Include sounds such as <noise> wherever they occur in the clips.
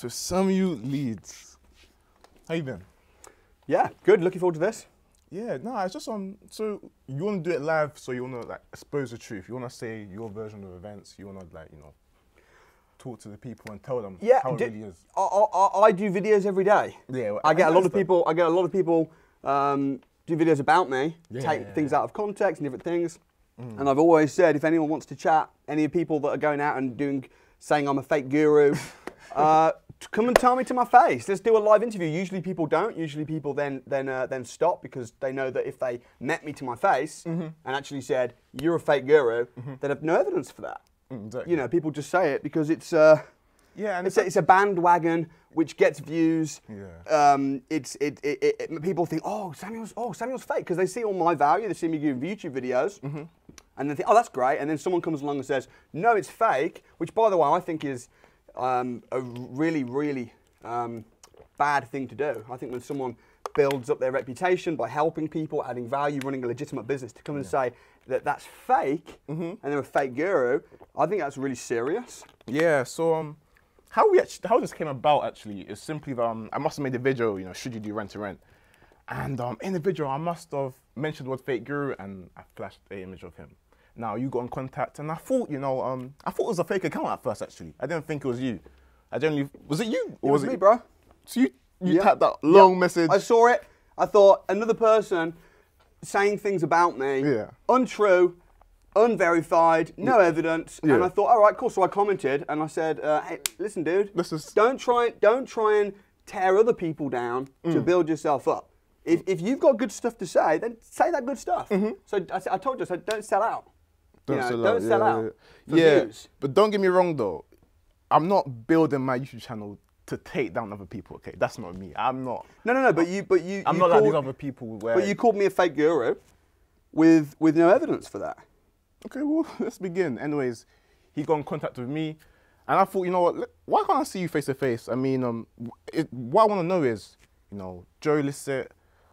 So Samuel Leeds. How you been? Yeah, good. Looking forward to this. Yeah, no, it's just um. So you want to do it live, so you want to like expose the truth. You want to say your version of events. You want to like you know talk to the people and tell them Yeah, how it really is. I, I, I do videos every day. Yeah, well, I get I a lot of that. people. I get a lot of people um, do videos about me, Yeah, take yeah, things yeah. out of context and different things. And I've always said, if anyone wants to chat, any people that are going out and doing, saying I'm a fake guru, <laughs> uh, come and tell me to my face. Let's do a live interview. Usually people don't. Usually people then then uh, then stop because they know that if they met me to my face Mm-hmm. and actually said you're a fake guru, they'd have no evidence for that. Mm, exactly. You know, people just say it because it's. Uh, Yeah, and it's a, it's a bandwagon which gets views. Yeah. Um, it's it, it, it, it- people think oh Samuel's oh Samuel's fake because they see all my value. They see me doing YouTube videos, Mm-hmm. and they think oh that's great. And then someone comes along and says no it's fake, which by the way I think is um, a really really um, bad thing to do. I think when someone builds up their reputation by helping people, adding value, running a legitimate business, to come and say that that's fake Mm-hmm. and they're a fake guru, I think that's really serious. Yeah, so um, how we actually, how this came about actually is simply that um, I must have made a video, you know, should you do rent to rent, and um, in the video I must have mentioned word fake guru and I flashed a image of him. Now you got in contact and I thought, you know, um, I thought it was a fake account at first actually. I didn't think it was you. I generally was it you or It was me, bro. So you you Yeah. typed that long Yeah. message. I saw it. I thought another person saying things about me, Yeah. untrue, unverified, no evidence, yeah. and I thought, all right, cool. So I commented and I said, uh, hey, listen, dude, This is- don't try, don't try and tear other people down Mm. to build yourself up. If, if you've got good stuff to say, then say that good stuff. Mm-hmm. So I, I told you, I said, don't sell out. You know, sell don't out, sell yeah, out. Yeah, for yeah. views. but don't get me wrong though. I'm not building my YouTube channel to take down other people. Okay, that's not me. I'm not. No, no, no. But you, but you, I'm you not like called- these other people where. But you called me a fake guru, with with no evidence for that. Okay, well, <laughs> let's begin. Anyways, he got in contact with me, and I thought, you know what? Why can't I see you face to face? I mean, um, it, what I want to know is, you know, Joe Lissett,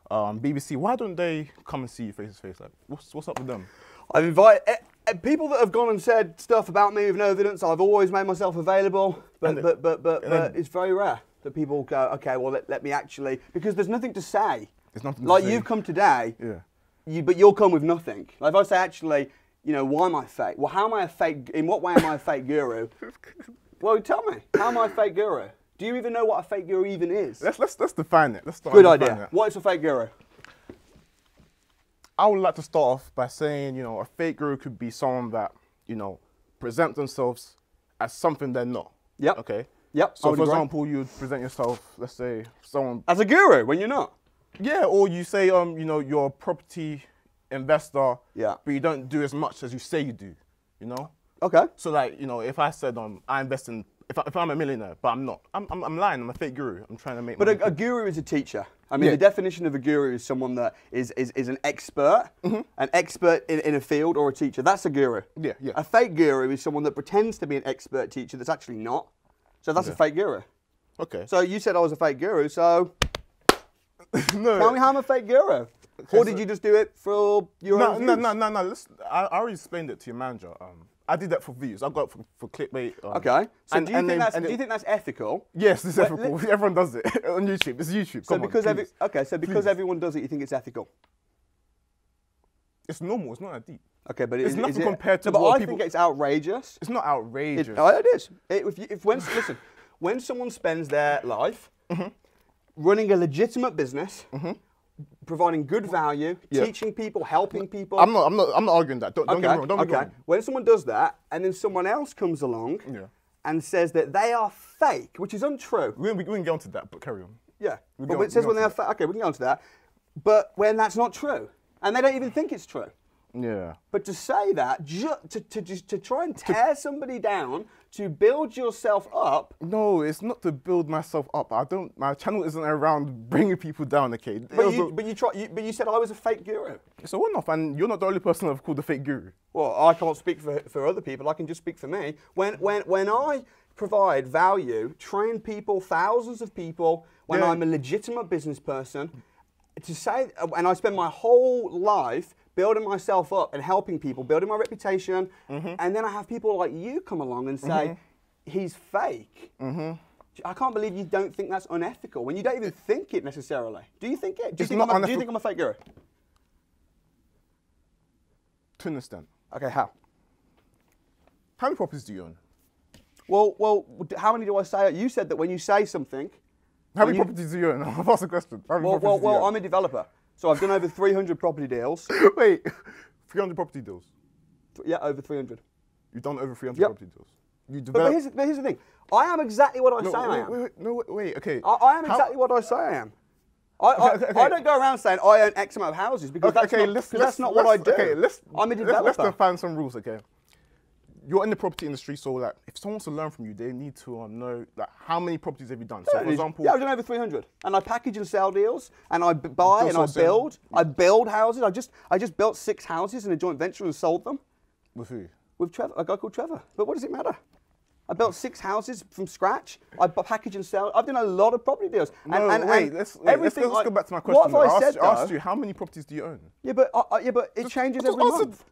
um, BBC. Why don't they come and see you face to face? Like, what's what's up with them? I've invited Uh, people that have gone and said stuff about me with no evidence. I've always made myself available, but And- but but but, but it's very rare that people go, okay, well let, let me actually because there's nothing to say. There's nothing to like you've come today, Yeah. you but you'll come with nothing. Like if I say actually, you know, why am I fake? Well, how am I a fake? In what way am I a fake guru? <laughs> well, tell me, how am I a fake guru? Do you even know what a fake guru even is? Let's let's let's define it. Let's start. Good idea. What is a fake guru? I would like to start off by saying, you know, a fake guru could be someone that, you know, present themselves as something they're not. Yep. Okay. Yep, So, for agree. example, you would present yourself, let's say, someone. As a guru, when you're not. Yeah, or you say, um, you know, you're a property investor. Yeah. But you don't do as much as you say you do. You know. Okay. So, like, you know, if I said, um, I invest in, if, I, if I'm a millionaire, but I'm not, I'm, I'm, I'm lying. I'm a fake guru. I'm trying to make. But money. a, a guru is a teacher. I mean, Yeah. the definition of a guru is someone that is, is, is an expert, Mm-hmm. an expert in, in a field or a teacher. That's a guru. Yeah, yeah. A fake guru is someone that pretends to be an expert teacher that's actually not. So that's a fake guru. okay. So you said I was a fake guru. So <laughs> no. tell me how I'm a fake guru. or did you just do it for your No, own no, views? no, no, no. Listen, I, I already explained it to your manager. Um, I did that for views. I got it for, for clickbait. Um, Okay. So and- do, you think that's, do you think that's ethical? Yes, it's Well, ethical. <laughs> Everyone does it <laughs> on YouTube. It's YouTube. So Come on, because every, okay, so because Please. everyone does it, you think it's ethical? it's normal. It's not that deep. Okay, but It's is, nothing is it, compared to no, but what I people- think it's outrageous. It's not outrageous. It, oh, it is. It, if, you, if when <laughs> listen, when someone spends their life Mm-hmm. running a legitimate business, providing good value, Yeah. teaching people, helping people. I'm not. I'm not. I'm not arguing that. Don't, don't get me wrong. Don't okay. get me wrong. When someone does that, and then someone else comes along Yeah. and says that they are fake, which is untrue. We, we, we can get onto that, but carry on. Yeah. We But when it says when they are fake, okay, we can get on to that. But when that's not true, and they don't even think it's true. Yeah. But to say that, to, to, just to try and tear somebody down, to build yourself up, No, it's not to build myself up. I don't. My channel isn't around <laughs> bringing people down. Okay. but you, but you try, you, but you said I was a fake guru. It's a one-off, And you're not the only person I've called a fake guru. Well, I can't speak for, for other people. I can just speak for me. When when when I provide value, train people, thousands of people, when Yeah. I'm a legitimate business person, to say, and I spend my whole life building myself up and helping people, building my reputation, Mm-hmm. and then I have people like you come along and say, he's fake. Do I can't believe you don't think that's unethical when you don't even think it necessarily. Do you think it? Do you, think I'm, a, do you think I'm a fake guru? To an extent. Okay, how? How many properties do you own? Well, well, how many do I say? You said that when you say something. How many you- properties do you own? <laughs> I've asked a question. How many Well, well, properties do you well? I'm a developer, so I've done over 300 property deals. <laughs> Wait, 300 property deals. Yeah, over 300. You've done over 300 Yep. property deals. You But, but, develop. here's, but here's the thing. I am exactly what I no, say I am. wait, wait, no, wait, wait, okay. I, I am How- exactly what I say I am. I, I, Okay, okay, I don't go around saying I own X amount of houses because Okay, that's okay, not, let's, 'cause let's, that's not what I do. Okay, let's, I'm a let's- developer. Let's define some rules, okay? You're in the property industry, so like, if someone wants to learn from you, they need to um, know like how many properties have you done. So, for example, yeah, I've done over 300, and I package and sell deals, and I buy and I build. I build houses. I just I just built six houses in a joint venture and sold them with who? with Trevor, a guy called Trevor. But what does it matter? I built six houses from scratch. I package and sell. I've done a lot of property deals. And, No, and, wait, let's, wait, let's, let's I- go back to my question. What have I, asked, said, you- I asked you, how many properties do you own? Yeah, but uh, uh, yeah, but it changes I just every answered. month.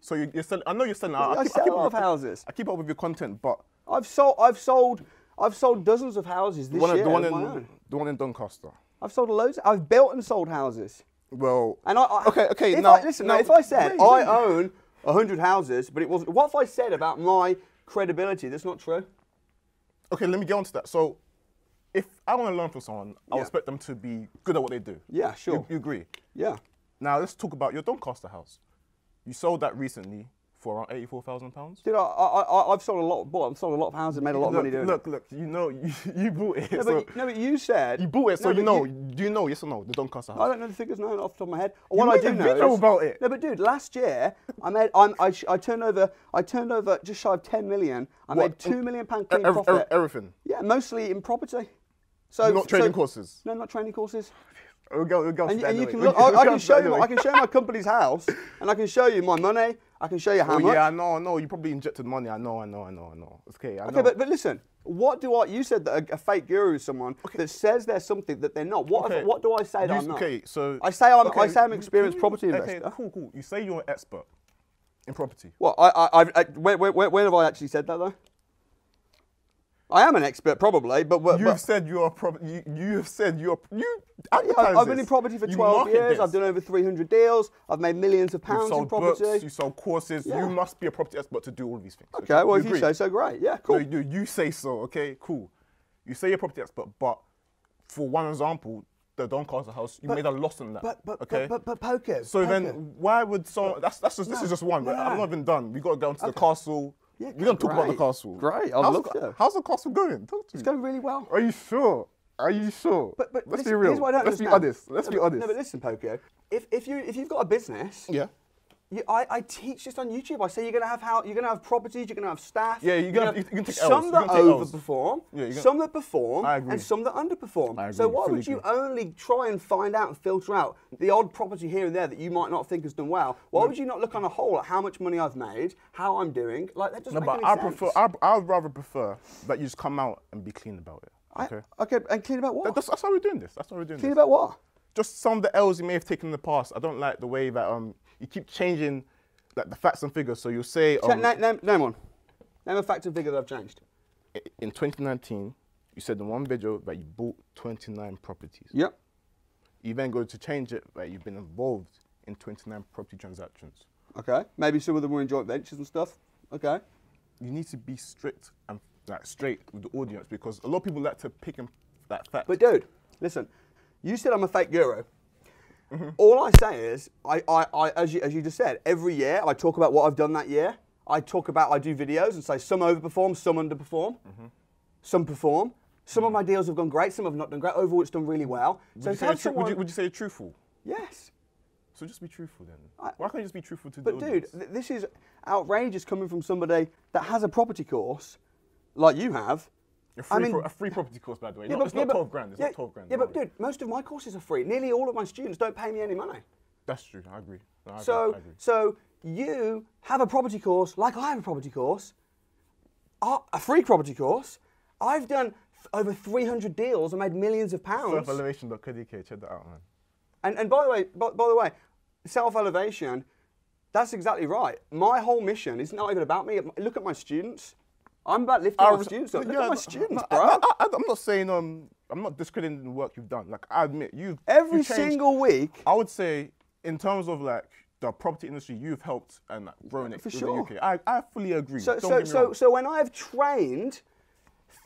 So you, you're selling, I know you're selling. I, I keep, sell keep up with- houses. I keep up with your content, but I've sold. I've sold. I've sold dozens of houses the this one, year. the one in the one in Doncaster. I've sold loads. I've built and sold houses. Well, And I, I okay, okay. If now, I, listen, now, if I said I own hundred houses, but it wasn't, what if I said about my credibility that's not true? Okay, let me get on to that. So, if I want to learn from someone, I Yeah. expect them to be good at what they do. Yeah, sure. You, you agree? Yeah. Now let's talk about your Doncaster house. You sold that recently for around eighty-four thousand pounds. Dude, I, I, I've sold a lot. Bought, I've sold a lot of houses, and made a lot of money doing look, it. look. look, You know, <laughs> you, you bought it. No, so but, no, but you said you bought it, so No, you know. do you know? Yes or no? The Doncaster house. I don't know the figures, no, not off the top of my head. What I do know video is, about it. No, but dude, last year I made I'm, I, sh- I turned over I turned over just shy of 10 million. I What? made two million pound clean ev- profit. everything. yeah, mostly in property. So Not training so- courses. No, not training courses. Oh, We'll go. We'll go And, and you can <laughs> look. I, we'll I can show you. I can show my company's house, and I can show you my money. I can show you how Oh much. yeah, I know, I know. You probably injected money. I know, I know, I know, I know. Okay, I know. Okay, but, but listen, what do I? You said that a, a fake guru is someone that says they're something that they're not. What, Okay. what do I say that You- I'm not? Okay, so I say I'm. I say I'm experienced you- property okay, investor. cool, cool. You say you're an expert in property. What? I, I, I, I where, where, where, where have I actually said that though? I am an expert, probably, but, but, You've but said you're a pro- you, you have said you're you. yeah, advertise I've been in property for 12 years. this. I've done over 300 deals. I've made millions of pounds in property. books. You sold courses. Yeah. You must be a property expert to do all of these things. okay, well, if you agree? say so, great. Yeah, No, cool. you, you say so. Okay, cool. You say you're a property expert, but for one example, the Doncaster house, you made a loss on that. But but okay. but but, but Poku. so Poku. then, why would someone? That's that's just this is just one. but I'm not even done. We got to go into the castle. Yeah, We're gonna talk about the great. castle. Great, I'd how's love the, to. How's the castle going? Talk to it's me. going really well. Are you sure? Are you sure? But, but let's listen, be real. Here's what I don't let's be honest. Let's no, be honest. No, but listen, Poku. If, if you if you've got a business, yeah. You, I, I teach this on YouTube. I say you're gonna have how you're gonna have properties, you're gonna have staff. Yeah, you're gonna- have you can take some that can take Ls. overperform, Yeah, you're gonna- some that perform, I agree. and some that underperform. I So why would you agree. only try and find out and filter out the odd property here and there that you might not think has done well? Why would you not look on a whole at how much money I've made, how I'm doing? Like that doesn't No, make but I sense. prefer. I, I would rather prefer that you just come out and be clean about it. I- Okay. okay, and clean about what? That's, that's how we're doing this. That's how we're doing clean this. about what? Just some of the L's you may have taken in the past. I don't like the way that um you keep changing like the facts and figures. So you'll say Check- um, name, name, name one. Name a fact and figure that I've changed. in 2019 you said in one video that you bought 29 properties. Yep. You then go to change it that you've been involved in 29 property transactions. Okay. Maybe some of them were in joint ventures and stuff. Okay. You need to be strict and like straight with the audience because a lot of people like to pick and that fact. But dude, listen, you said I'm a fake guru. Mm-hmm. All I say is, I, I, I as, you, as you just said, every year I talk about what I've done that year. I talk about, I do videos and say some overperform, some underperform, Mm-hmm. some perform. Some of my deals have gone great, some have not done great. Overall, it's done really well. would, So you say tru- would, you, would you say truthful? yes. So just be truthful then. I- Why can't you just be truthful to But the dude, th- this is outrageous coming from somebody that has a property course, like you have. A free, I mean- pro- a free property course, by the way. Yeah, not, but- it's yeah, not but- 12 grand. It's yeah, not 12 grand. Yeah, but dude, most of my courses are free. Nearly all of my students don't pay me any money. That's true. I agree. I agree. So, I agree. so you have a property course, like I have a property course, a free property course. I've done over 300 deals and made millions of pounds. Self-elevation.co.uk. Check that out, man. And, and by the way, by, by the way, self-elevation, that's exactly right. My whole mission is not even about me. Look at my students. I'm about lifting I my students up. Look yeah, at my students, no, bro. I, I, I, I'm not saying um, I'm not discrediting the work you've done. Like I admit, you've Every you've single week. I would say, in terms of like the property industry, you've helped and like, grown it For sure. the UK. I, I fully agree. So, Don't so, so, so when I've trained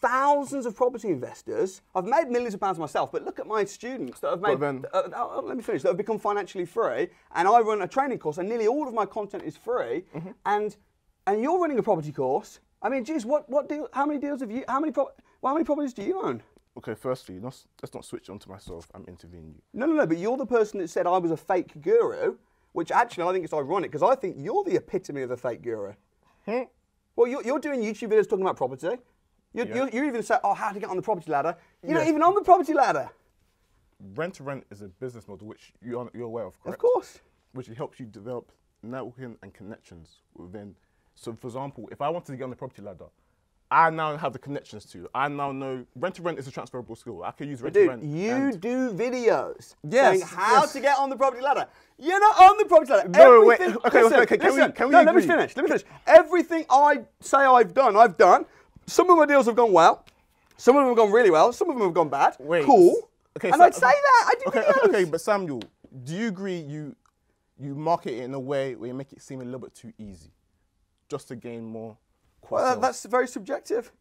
thousands of property investors, I've made millions of pounds myself. But look at my students that have made. then- uh, uh, uh, let me finish. That have become financially free, and I run a training course, and nearly all of my content is free. Mm-hmm. And and you're running a property course. I mean, geez, what what deal? How many deals have you? How many pro- well, how many properties do you own? okay, firstly, let's, let's not switch onto myself. I'm interviewing you. No, no, no. But you're the person that said I was a fake guru, which actually I think it's ironic because I think you're the epitome of the fake guru. Hmm? Well, you're, you're doing YouTube videos talking about property. You, Yeah. you, you even say, oh, how to get on the property ladder. You're not even on the property ladder. Rent to rent is a business model which you are, you're aware of, Of course. Which helps you develop networking and connections within. So, for example, if I wanted to get on the property ladder, I now have the connections to. I now know rent to rent is a transferable skill. I can use rent to rent. you do videos Yes, saying how yes. to get on the property ladder. You're not on the property ladder. No, wait, okay, listen, okay, can we- listen. can we no, let me finish. Let me finish. Everything I say I've done, I've done. Some of my deals have gone well. Some of them have gone really well. Some of them have gone bad. Wait. Cool. Okay. and so- I'd say that. I do Okay, videos. okay, okay, but Samuel, do you agree you you market it in a way where you make it seem a little bit too easy, just to gain more? Well, sales? that's very subjective.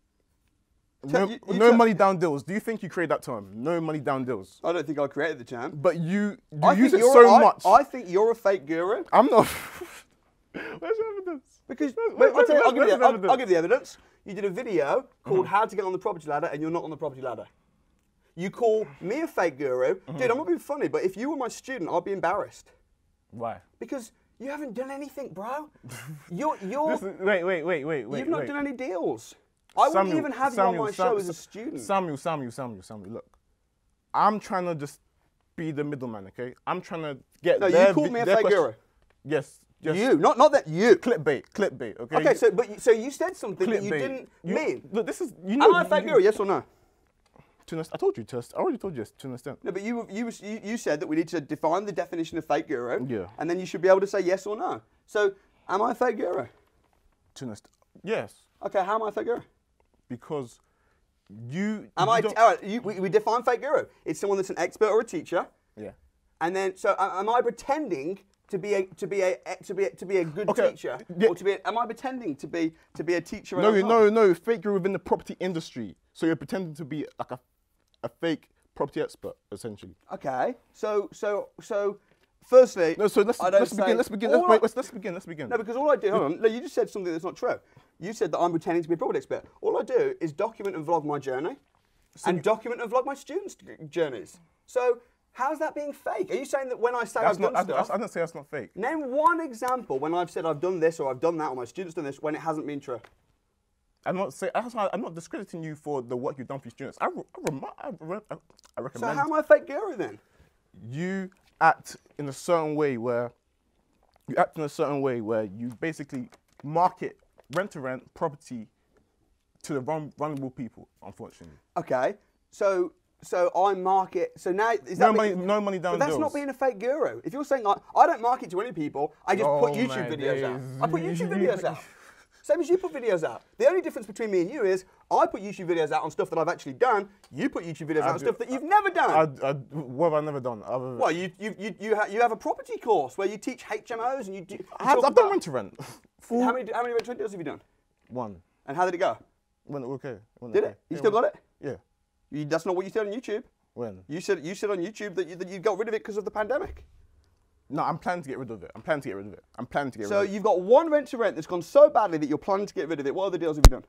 no, you- you no money down deals. Do you think you created that term? No money down deals. I don't think I created the term. But you you I use it so I- much. I think you're a fake guru. I'm not. <laughs> Where's the evidence? Because Where's- I'll, where's- tell you, I'll, give the I'll, I'll give the evidence. You did a video mm-hmm. called "How to Get on the Property Ladder" and you're not on the property ladder. You call me a fake guru, dude. I'm mm-hmm. not being funny, but if you were my student, I'd be embarrassed Why? because you haven't done anything, bro. <laughs> You're you're This is- wait, wait, wait, wait, wait. you've not wait. done any deals. I wouldn't even have Samuel, you on my show as a student. Samuel, Samuel, Samuel, Samuel. Look, I'm trying to just be the middleman, okay? I'm trying to get. no, you their called vi- me a fake guru. Yes, yes. You, not not that you. Clickbait, clickbait, okay? Okay, so but you, so you said something that you didn't You- mean. Look, this is. You know, Am I a fake you- guru? Yes or no? To I told you to. I already told you to an extent. No, but you, you, you, you said that we need to define the definition of fake guru. Yeah. And then you should be able to say yes or no. So, am I a fake guru? To an extent. Yes, Okay, how am I a fake guru? because you. Am you I, all right, you, we, we define fake guru. It's someone that's an expert or a teacher. Yeah. And then, so am I pretending to be a, to be a, to be a, to be a good Okay, teacher? yeah. Or to be, a, am I pretending to be, to be a teacher? No, I'm you not? no, no. Fake you're within the property industry, so you're pretending to be like a, a fake property expert, essentially. Okay, so, so, so, firstly, No, so let's I don't let's begin. Let's begin. Let's, I- wait, let's, let's begin. Let's begin. No, because all I do, hold on, no, you just said something that's not true. You said that I'm pretending to be a property expert. All I do is document and vlog my journey, and document and vlog my students' journeys. So how's that being fake? Are you saying that when I say that's I've not. done I, stuff, I, I don't say that's not fake. name one example when I've said I've done this or I've done that or my students done this when it hasn't been true? I'm not saying. I'm not discrediting you for the work you've done for your students. I, re, I, remi- I, re, I So how am I fake guru then? you act in a certain way where you act in a certain way where you basically market rent to rent property to the run, vulnerable people. Unfortunately. Okay, so so I market. So now is No that money- being- no money down But that's deals. not being a fake guru. If you're saying like I don't market to any people, I just put Oh YouTube my videos out. I put. YouTube videos out. <laughs> Same as you put videos out. The only difference between me and you is I put YouTube videos out on stuff that I've actually done. You put YouTube videos out on stuff that you've never done. I, I, what have I never done? Other well, you you you you, ha- you have a property course where you teach HMOs and you. do- you I have, I've done rent to rent. <laughs> How many how many rent to rent deals have you done? one. And how did it go? Went okay. Went Did okay. it? You Yeah, still got it? Yeah. You, that's not what you said on YouTube. When? You said you said on YouTube that you, that you got rid of it because of the pandemic. No, I'm planning to get rid of it. I'm planning to get rid of it. I'm planning to get So rid of it. So you've got one rent to rent that's gone so badly that you're planning to get rid of it. What other deals have you done?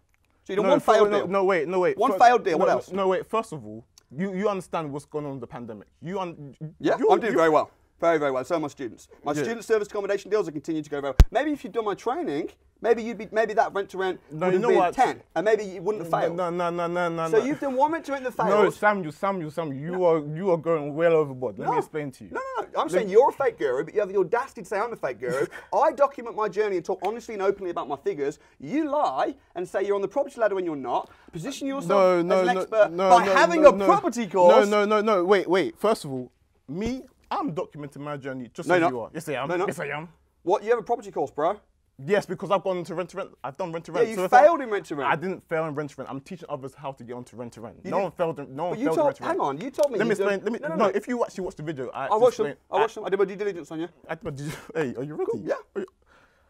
So you done no, one failed no, deal. No, wait, no, wait. One Fir- failed deal, No, what else? No, wait. First of all, you, you understand what's going on with the pandemic. You un- Yeah, you- I'm doing you- very well. Very, very well. So are my students. My Yeah. student service accommodation deals are continuing to go very well. Maybe if you'd done my training, maybe you'd be maybe that rent to rent No, would you have know been what? ten, and maybe you wouldn't have failed. No, no, no, no, no. so no. you've done one rent to rent that failed. No, Samuel, Samuel, Samuel, you are you are going well overboard. Let me explain to you. No, no, no. I'm saying you're a fake guru, but you have the audacity to say I'm a fake guru. <laughs> I document my journey and talk honestly and openly about my figures. You lie and say you're on the property ladder when you're not. Position yourself No, no, as an no, expert no, by no, having no, a no. property course. No, no, no, no. Wait, wait. First of all, me, I'm documenting my journey just No, as you're you are. Yes, I am. No. Yes, I am. What? You have a property course, bro? Yes, because I've gone into rent to rent. I've done rent to rent. Yeah, you So if I- failed in rent to rent. I didn't fail in rent to rent. I'm teaching others how to get onto rent to rent. No didn't- one failed. In, no one But you failed in told, rent to rent. hang on, you told me. Let me explain. Let me, no, no, no, no. if you actually watch the video, I, I actually watched them. explain- I watched them. I did my due diligence on you I, did you, <laughs> hey, are you ready? yeah. Are you-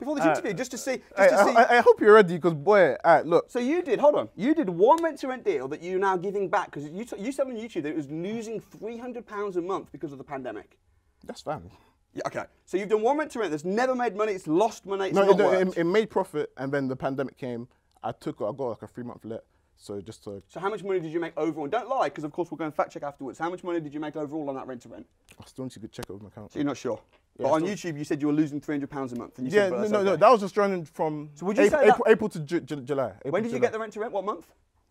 before this Uh, interview, just to see, just Hey, to see. I, I- I hope you're ready, because boy, right, look. So you did, hold on, you did one rent to rent deal that you're now giving back because you, you said on YouTube that it was losing £300 a month because of the pandemic. That's fine. Yeah, okay. So you've done one rent to rent that's never made money, it's lost money, it's No, it, it, it made profit, and then the pandemic came. I took, I got like a three month let, so just to, So how much money did you make overall? Don't lie, because of course we're going to fact check afterwards. How much money did you make overall on that rent to rent? I still need to check it with my account. So you're not sure. Yeah, but on YouTube, you said you were losing £300 a month. And you Yeah, said, no, "Well, that's no, no, okay." that was just running from So would you April, say that- April, April to Ju- Ju- July. April When did you July. get the rent to rent? What month?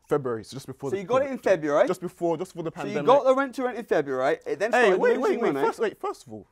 February, so just before. So you got it in February. Just before, just before the so you got the rent to rent in February. It then Hey, started wait, losing wait, wait. money. First, wait. First of all,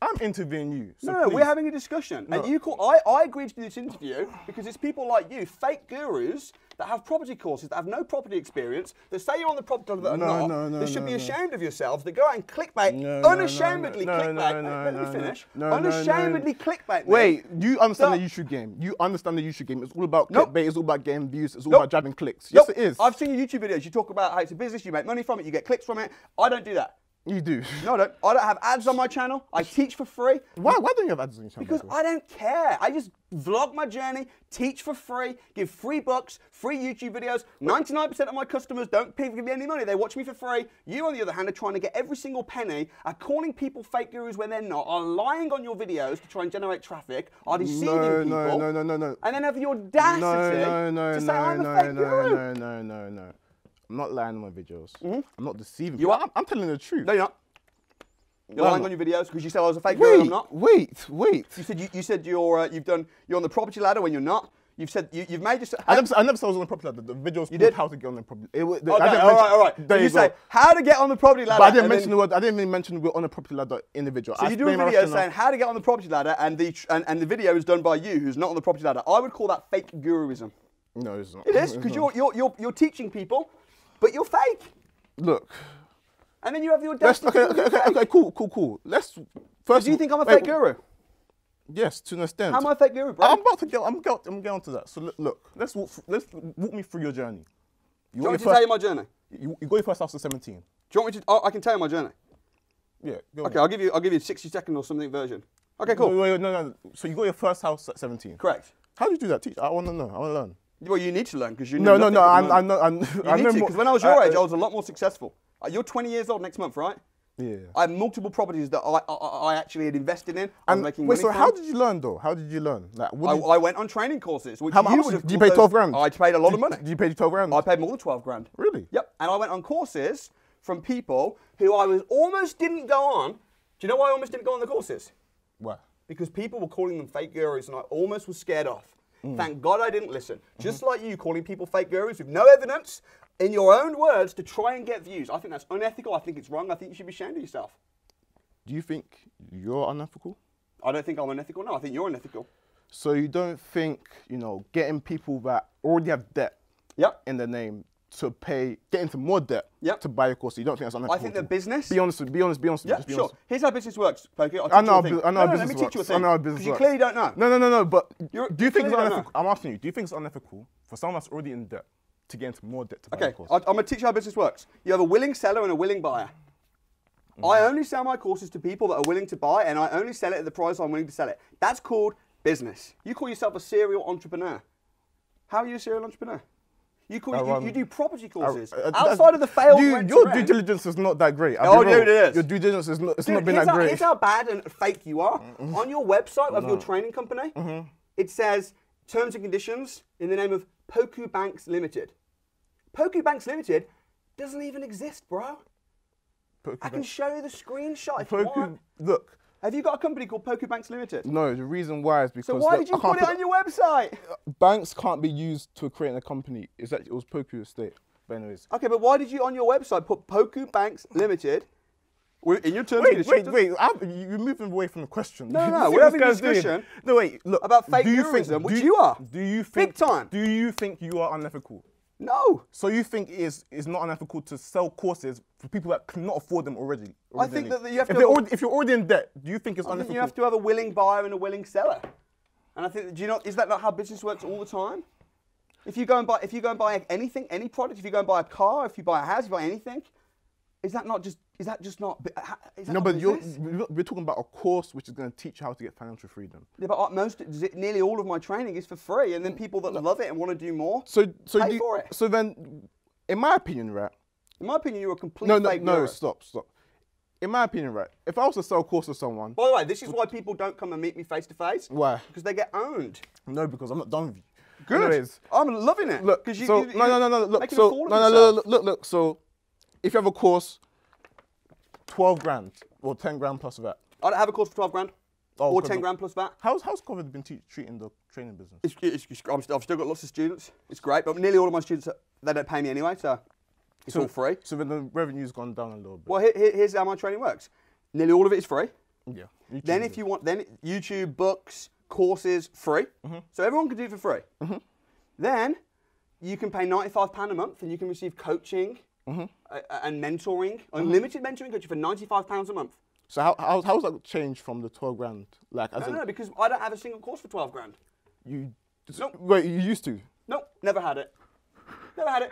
I'm interviewing you. So no, no, we're having a discussion. And you call I, I agreed to do this interview because it's people like you, fake gurus that have property courses, that have no property experience, that say you're on the property ladder that are No, not. no, no, that should be ashamed of yourselves. That go out and clickbait, unashamedly no, no, clickbait. no, no, Let no, me finish. no, no, no, no. unashamedly clickbait. Wait, you understand the YouTube game. You understand the YouTube game. It's all about Nope. clickbait. It's all about getting views. It's all Nope. about driving clicks. Nope. Yes, it is. I've seen your YouTube videos. You talk about how it's a business, you make money from it, you get clicks from it. I don't do that. You do. No, I don't. I don't have ads on my channel. I teach for free. Why? Why don't you have ads on your channel? Because by the way? I don't care. I just vlog my journey, teach for free, give free books, free YouTube videos. 99% of my customers don't pay, give me any money. They watch me for free. You, on the other hand, are trying to get every single penny, are calling people fake gurus when they're not, are lying on your videos to try and generate traffic, are deceiving no, people. no, no, no, no, no. And then have the audacity No, no, no, to say no, I'm no, fake no, guru. no, no, no, no. I'm not lying on my videos. I'm not deceiving. You people. are. I'm, I'm telling the truth. No, you're not. You're No, lying on your videos because you said I was a fake guru and I'm Wait, not. wait, wait. You said you, you said you're uh, you've done you're on the property ladder when you're not. You've said you, you've made yourself. I never, I never said I was on the property ladder. The video was called did? how to get on the property. It, wa- the, Okay, I didn't all right, all right. There so you, you say how to get on the property ladder. But I didn't mention then- the word. I didn't even mention we're on a property ladder individual. So I you do a video saying how to get on the property ladder, and the and, and the video is done by you, who's not on the property ladder. I would call that fake guruism. No, it's not. It is because you're, you're you're you're teaching people, but you're fake, Look. and then you have the Let's, audacity. okay, okay, okay, okay, cool, cool, cool. Let's first. do you think I'm a fake guru? Yes, to an extent. How am I a fake guru, bro? I'm about to get. I'm get. I'm getting to that. So look, look let's walk. Let's walk me through your journey. do you want me to tell you my journey? You, you got your first house at 17. Do you want me to? Oh, I can tell you my journey. Yeah. Go Okay, on. I'll give you I'll give you a 60 second or something version. Okay, cool. no, no. So you got your first house at 17. Correct. How do you do that? Teach. I want to know. I want to learn. Well, you need to learn because you No, know no, no. at the I, I moment. know. I, I You know need to because when I was your uh, age, I was a lot more successful. Uh, You're 20 years old next month, right? Yeah. I have multiple properties that I, I, I actually had invested in. I was And making wait, money so from. how did you learn though? How did you learn? Like, what I, you, I went on training courses, which how, you much did you pay 12 grand? I paid a lot of money. Did you pay 12 grand? I paid more than 12 grand. Really? Yep. And I went on courses from people who I was almost didn't go on. Do you know why I almost didn't go on the courses? Why? Because people were calling them fake gurus, and I almost was scared off. Mm. Thank God I didn't listen. Mm-hmm. Just like you calling people fake gurus with no evidence, in your own words, to try and get views. I think that's unethical. I think it's wrong. I think you should be ashamed of yourself. Do you think you're unethical? I don't think I'm unethical. No, I think you're unethical. So you don't think you know getting people that already have debt Yep. in their name to pay get into more debt Yep. to buy a course? You don't think that's unethical? I think the business. Be honest. Be honest. Be honest. Yeah, sure. honest. Here's how business works, Pokey. I know. you how a thing. bu- I know. no, how no, business let me teach you a thing. I know how business 'cause you clearly don't know. No, no, no, no. But You're- do you you think it's unethical? I'm asking you. Do you think it's unethical for someone that's already in debt to get into more debt to buy a course? I- I'm going to teach you how business works. You have a willing seller and a willing buyer. I Mm-hmm. only sell my courses to people that are willing to buy, and I only sell it at the price I'm willing to sell it. That's called business. You call yourself a serial entrepreneur. How are you a serial entrepreneur? You call I you, you do property courses Uh, uh, outside of the failed you, Your due diligence is not that great. I'll Oh, be dude, it is. Your due diligence is not. It's Dude, not been that how, great. here's how bad and fake you are. On your website of your training company, Mm-hmm. it says terms and conditions in the name of Poku Banks Limited. Poku Banks Limited doesn't even exist, bro. Poku I can Bank- show you the screenshot if you want. Look, Have you got a company called Poku Banks Limited? no. The reason why is because So why did you put it on your website? <laughs> banks can't be used to create a company. It's actually it was Poku Estate. But anyways, Okay, but why did you on your website put Poku Banks Limited wi- in your terms wait, and wait, wait. I'm, you're moving away from the question. No, <laughs> You no, we're what having a guy's doing? discussion No, wait. Look. about fake do you guruism, think, which do you are. Do you Big think? time. Do you think you are unethical? No. So you think it is is not unethical to sell courses for people that cannot afford them already? I think that you have if to- already, if you're already in debt, do you think it's I think unethical? you have to have a willing buyer and a willing seller. And I think, do you know, is that not how business works all the time? If you go and buy, if you go and buy anything, any product, if you go and buy a car, if you buy a house, if you buy anything, is that not just, is that just not, is that No, not but you're, we're talking about a course which is going to teach you how to get financial freedom. Yeah, but uh, most, nearly all of my training is for free, and then people that love it and want to do more. So, so, Pay do- for it. so then, in my opinion, right? In my opinion, you're a complete No, no, fake no, guru. stop, stop. In my opinion, right? If I was to sell a course to someone, By the way, this is why people don't come and meet me face to face. Why? Because they get owned. no, because I'm not done with you. Good. Anyways, I'm loving it. look, 'Cause you, so you, no, no, no, no, you're look, so no, no, yourself. look, look, look. So, if you have a course, twelve grand or ten grand plus that. I don't have a course for 12 grand Oh, or 10 of- grand plus that. How's how's COVID been treating the training business? It's, it's, it's, I'm I've still got lots of students. It's great, but nearly all of my students, they don't pay me anyway, so it's all free. So then the revenue's gone down a little bit. Well, here, here- here's how my training works. Nearly all of it is free. Yeah. Then if you want, then YouTube, books, courses, free. Mm-hmm. So everyone can do it for free. Then you can pay £95 a month and you can receive coaching Mm-hmm. uh, and mentoring, unlimited mentoring coaching for £95 a month. So how how how's that changed from the twelve grand? Like as No, in no, because I don't have a single course for 12 grand. you just, Nope. wait you used to Nope, never had it. Never had it.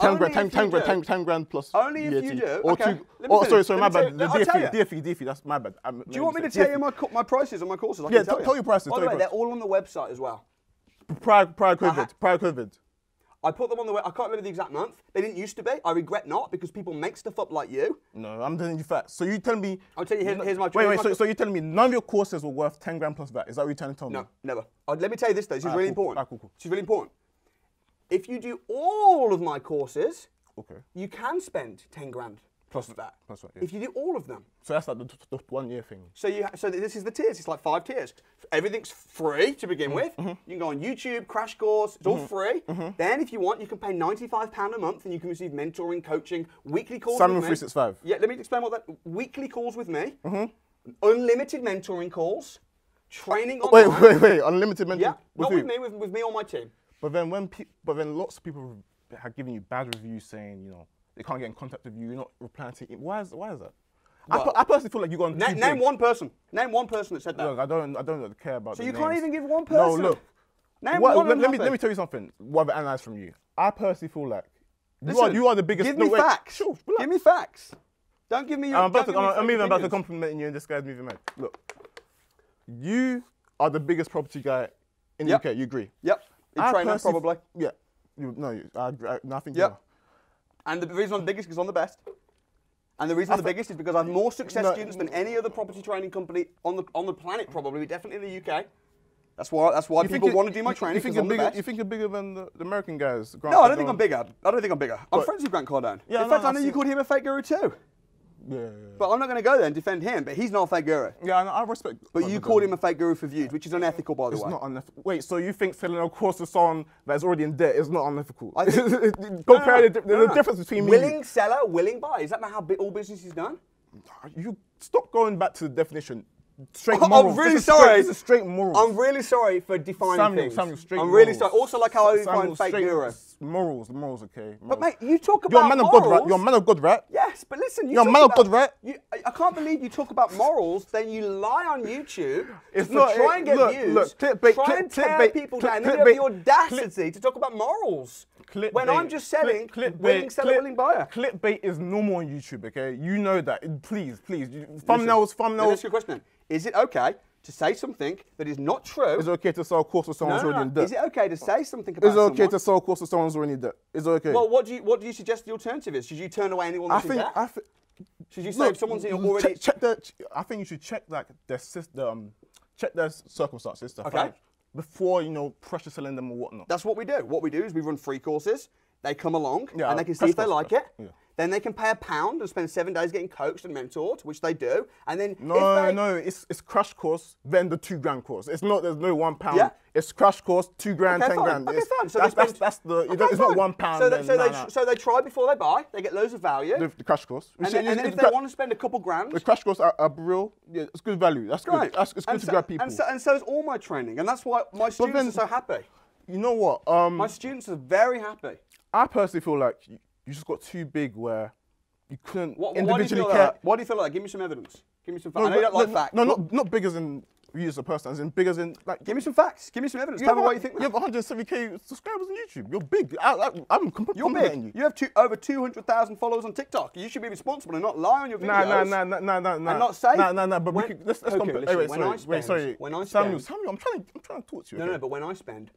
ten Only grand ten, if 10 grand do. 10, 10 grand plus Only if you do. or Okay, two me oh sorry sorry Let my bad tell the. DFE DFE DFE that's my bad. I'm- Do you want me to tell you my, my prices on my courses? I Yeah, can tell t- you. your prices, By the way, they're all on the website as well. prior prior COVID ha- prior COVID I put them on the web. I can't remember the exact month. They didn't used to be. I regret not because people make stuff up like you. no I'm telling you facts so you tell me I'll tell you, here- here's my- wait wait my so, so you're telling me none of your courses were worth 10 grand plus that is that what you're trying to tell me No, never. Uh, let me tell you this though. This is really cool. important. Cool, cool. This is really important. If you do all of my courses, okay you can spend ten grand plus that. plus that, yeah. If you do all of them. so that's like the, the one year thing So you, so this is the tiers. It's like five tiers. Everything's free to begin Mm-hmm. with. You can go on YouTube, crash course. It's all free. Then, if you want, you can pay ninety-five pound a month, and you can receive mentoring, coaching, weekly calls. Samuel with me. 365. Yeah, let me explain what that. Weekly calls with me. Unlimited mentoring calls. Training Mm-hmm. wait <laughs> wait wait unlimited mentoring. Yeah, not who? with me, with, with me on my team. But then when pe- but then lots of people have given you bad reviews saying you know they can't get in contact with you. You're not replying to. e- Why is why is that? I, Well- per- I personally feel like you've gone Na- name one person. Name one person that said that. Look, I don't I don't care about. So you can't even give one person. No, look. Name What- one let, let me let me tell you something. What I've analysed from you. I personally feel like you Listen, are you are the biggest. Give no, me wait, facts. Sure, give me facts. Don't give me your. I'm about to. I'm, I'm even about to compliment you, and this guy's moving mad. Look, you are the biggest property guy in Yep. the UK. You agree? Yep. In I personally- probably. Yeah. You, no, you, I, I, no, I think Yep. And the reason I'm the biggest is because I'm the best. And the reason I'm the biggest is because I have more success No. students than any other property training company on the on the planet, probably, definitely in the UK. That's why that's why You people want to do my training You think, you're I'm bigger, you think you're bigger than the, the American guys? Grant no, I don't think I'm bigger. I don't think I'm bigger. I'm But- friends with Grant Cardone. Yeah, in no, fact, I know you called him a fake guru too. Yeah, yeah, yeah. But I'm not going to go there and defend him. But he's not a fake guru. Yeah, no, I respect. But you called him a fake guru for views, which is unethical, by the It's way. not unethical. Wait, so you think selling a course to someone that's already in debt is not unethical? I think- <laughs> Compare No, no, the, no, there's no, a difference between me. willing seller, willing buyer. Is that not how all business is done? You. stop going back to the definition. Straight <laughs> I'm really sorry. This is straight morals. I'm really sorry for defining Samuel, things. Samuel, straight I'm really morals. sorry. Also, like how I Samuel, define fake straight guru. the morals, okay. But mate, you talk you're about a man of morals. God, right? You're a man of God, right? Yes, but listen, you You're a man of about- God, right? You, I, can't believe you talk about morals, then you lie on YouTube. <laughs> It's not- try and get look, views. look, clickbait- try click- and tear clickbait- people click- down. You have the audacity to talk about morals. Clickbait, when I'm just selling, click- willing seller, click- willing buyer. Clickbait is normal on YouTube, okay? You know that. Please, please. You, thumbnails, Let me ask thumbnails. you a question. Is it okay to say something that is not true? Is it okay to sell a course to no, no, already no. in debt? Is it okay to say something about Is it okay someone? to sell a course to someone who's already in debt? Is it okay? Well, what do you what do you suggest the alternative is? Should you turn away anyone I that's in debt? I think, Should you say look, if someone's in already? check, the. I think you should check like their system, um, check their circumstances, the Okay. before you know pressure selling them or whatnot. That's what we do. What we do is we run free courses. They come along Yeah, and they can see if they course, like it. yeah. Then they can pay a pound and spend seven days getting coached and mentored, which they do. And then No, they, no, it's it's crash course, then the two grand course. It's not. There's no one pound. Yeah. It's crash course, two grand, Okay, ten fine. grand. Okay, It's- fine. So that's, they that's, spend- that's the. Okay, it's not one pound. So then, so, nah, they, nah. so they try before they buy. They get loads of value. the, the crash course. and then, and then if they want to spend a couple grand, the crash course are, are real. Yeah, it's good value. That's great. good. That's, it's good and to so, grab people. And so, and so is all my training. And that's why my students then- are so happy. you know what? Um, My students are very happy. I personally feel like you, just got too big where you couldn't What, why do you individually feel care. like? Why do you feel like that? Give me some evidence. Give me some facts. No, I know you don't no, like no, facts. No, not, not big as in you as a person, as in big as in like. Give me some facts. Give me some evidence. you Tell have me what you think. You have 170k subscribers on YouTube. You're big. I, I, I'm comp- You're big. you. You have two, over 200,000 followers on TikTok. You should be responsible and not lie on your videos. Nah, nah, nah, nah, nah, nah. And not say- Nah, nah, nah. But when- we could, let's let's okay, compare. listen, wait, when sorry, I wait, sorry. when I Samuel, spend- Samuel, I'm trying to, I'm trying to talk to you. No, okay? no, but when I spend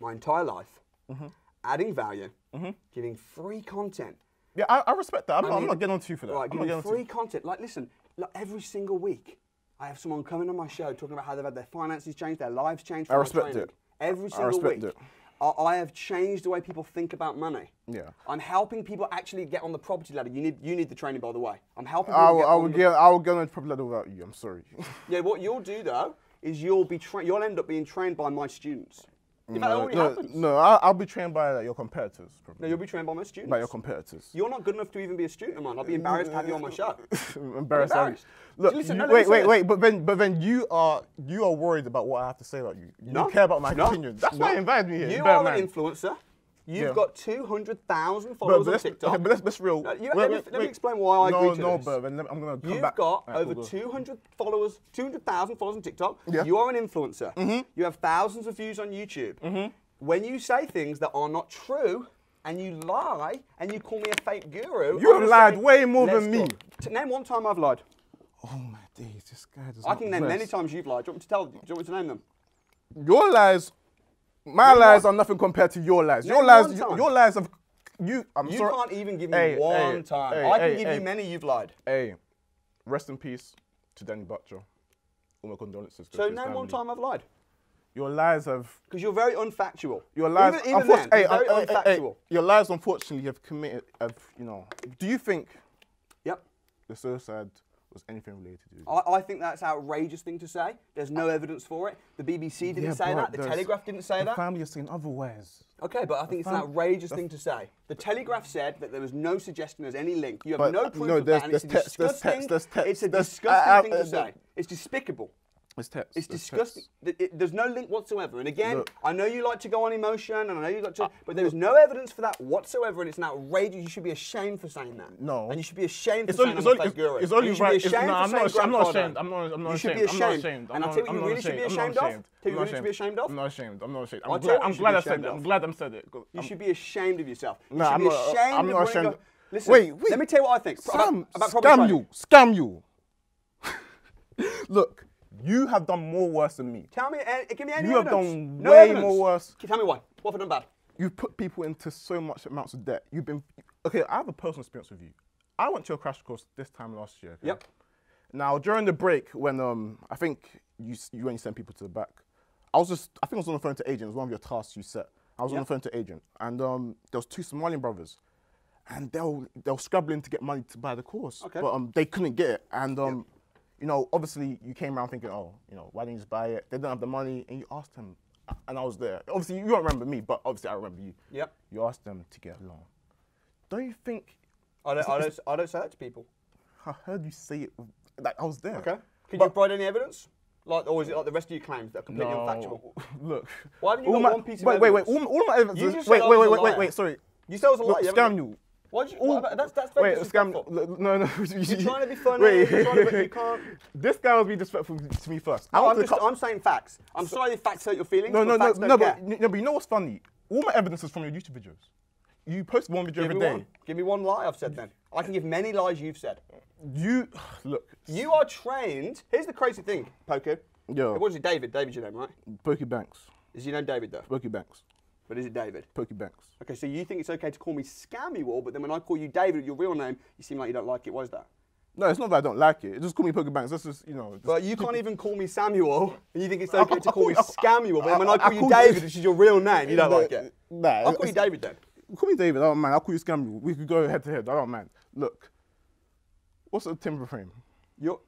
my entire life Mm-hmm. adding value, Mm-hmm. giving free content, Yeah, I, I respect that. I'm, I not, I'm not getting on to you for that. Right, I'm giving free content. Like, listen, like every single week, I have someone coming on my show talking about how they've had their finances changed, their lives changed. I respect training. it. Every I single week, it. I, have changed the way people think about money. Yeah. I'm helping people actually get on the property ladder. You need, you need the training, by the way. I'm helping I will, get I on will get, I will get on the property ladder without you. I'm sorry. <laughs> Yeah, what you'll do though is you'll be tra- you'll end up being trained by my students. Mm, Fact, no, no, happens. no, I'll, I'll be trained by like, your competitors. No, you'll be trained by my students. by your competitors. You're not good enough to even be a student of mine. I'll be embarrassed to have you on my mm, show. <laughs> embarrassed. embarrassed. Look, Listen, you- no, wait, wait, wait. But then, but then you are you are worried about what I have to say about you. You No, don't care about my no, opinion. That's why you invited me here. You are man. an influencer. You've Yeah. got 200,000 followers but on TikTok. okay, <laughs> but let's, let's real. No, you- wait, let me- wait, let me explain why I no, agree to No, this. but then let- I'm gonna come You've back. got Alright, over cool, go. 200 followers, 200,000 followers on TikTok. Yeah. You are an influencer. Mm-hmm. You have thousands of views on YouTube. Mm-hmm. When you say things that are not true and you lie and you call me a fake guru, You have lied way more than me." go." T- name one time I've lied. Oh my days, this guy does I can name many times you've lied. Do you want me to tell? Do you want me to name them? Your lies, my Name lies are nothing compared to your lies. Your lies, one your lies have you. I'm You sorry. can't even give me Hey, one hey, time. hey, I can give you many you've lied. Hey, rest in peace to Danny Butcher. All my condolences. to So name one time I've lied. Your lies have. Because you're very unfactual. Your lies, Even, even then, hey, very uh, hey, unfactual. your lies, unfortunately, have committed. Have you know? Do you think Yep. the suicide was anything related to you? I, I think that's an outrageous thing to say. There's no evidence for it. The BBC didn't Yeah, say that. The Telegraph didn't say the that. family is saying otherwise. Okay, but I think it's an outrageous thing to say. The Telegraph said that there was no suggestion there's any link. You have But, no proof no, of there's- that, and it's a there's text, there's disgusting. text, there's text, it's a disgusting uh, uh, thing to uh, say. It's despicable. It's text. It's there's disgusting. Th- it- there's no link whatsoever. And again, Look. I know you like to go on emotion, and I know you like to, uh, but there is no evidence for that whatsoever, and it's an outrageous. You should be ashamed for saying that. No. And you should be ashamed It's for only, saying it's I'm only, a fake it's, guru. it's only you should right. be It's, ashamed no, I'm not, I'm not ashamed. I'm not, I'm not You should ashamed. be I'm not ashamed. ashamed. And I'll tell you what you really should be ashamed. Ashamed of. ashamed. Tell you I'm what you should be ashamed of. I'm not ashamed. I'm not ashamed. I'm glad, I'm glad I said ashamed it. I'm glad I said it. You should be ashamed of yourself. No, I'm not- I'm not ashamed. Listen, Wait, wait. let me tell you what I think about, Sam, about property scam you, scam you. Look, you have done more worse than me. Tell me, eh, give me any You have done no way evidence. more worse. Tell me why. What have I done bad? You've put people into so much amounts of debt. You've been okay. I have a personal experience with you. I went to a crash course this time last year. okay? Yep. Now during the break, when um, I think you you only sent people to the back, I was just I think I was on the phone to agent. It was one of your tasks you set. I was on the phone to agent, and um, there was two Somalian brothers, and they were they were scrabbling to get money to buy the course, Okay. but um, they couldn't get it, and um, you know, obviously you came around thinking, oh, you know, why didn't you just buy it? They didn't have the money, and you asked them, and I was there. Obviously, you don't remember me, but obviously I remember you. Yep. You asked them to get a loan. Don't you think? I don't, I don't, I don't say that to people. I heard you say it. Like I was there. Okay. Can But- you provide any evidence? Like, or is it like the rest of your claims that are completely No, unfactual? <laughs> look. Why haven't you all got my, one piece of wait, wait, wait. evidence? All, all my evidence. You is- wait, said wait, wait, wait, wait. Sorry. You said I was a liar. Look, scam you. Why'd you? What- that's that's very Wait, scam. disrespectful. No, no. <laughs> You're trying to be funny. Wait. You're trying to, but you <laughs> can't. This guy was being disrespectful to me first. I No, I'm, to just, co- I'm saying facts. I'm sorry if facts hurt your feelings. No, no, but no, no, but, no, but you know what's funny? All my evidence is from your YouTube videos. You post one video Give every day. one. Give me one lie I've said then. I can give many lies you've said. You <sighs> look. You are trained. Here's the crazy thing, Poku. What is it, David? David's your name, right? Pokey Banks. Is your name David though? Pokey Banks. But is it David? Pokey Banks. Okay, so you think it's okay to call me Scammuel, but then when I call you David, your real name, you seem like you don't like it. Why is that? No, it's not that I don't like it. Just call me Pokey Banks. That's just you know. just But you can't even call me Samuel, and you think it's okay I- to I call me call I- Scamuel, but then when I call you David, which is your real name, you don't No, like it. Nah, I'll call you David then. Call me David. I don't mind. I'll call you Scam. We could go head to head. I don't mind. Look. What's a timber frame? You're.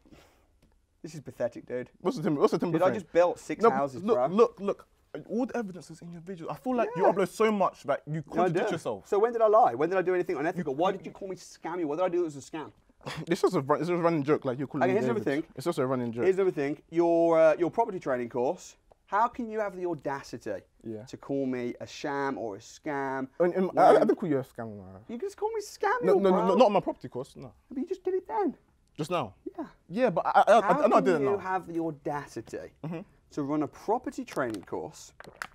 This is pathetic, dude. What's the timber? What's the timber Dude, I just built six no, houses, look, bro. look, look. All the evidence is in your videos. I feel like you upload so much that you contradict yourself. So when did I lie? When did I do anything unethical? Why did you call me Scammuel? What did I do that was a scam? <laughs> this is a it's just a running joke, like you're calling Okay, here's David. everything. It's also a running joke. Here's everything. Your uh, your property training course. How can you have the audacity Yeah. to call me a sham or a scam? And- and I, I didn't call you a scam. man. you just call me Scammuel, No, no, no, not on my property course. No, But you just did it then. just now. Yeah, Yeah, but I, I, I, How I, know I can didn't you know. have the audacity to run a property training course?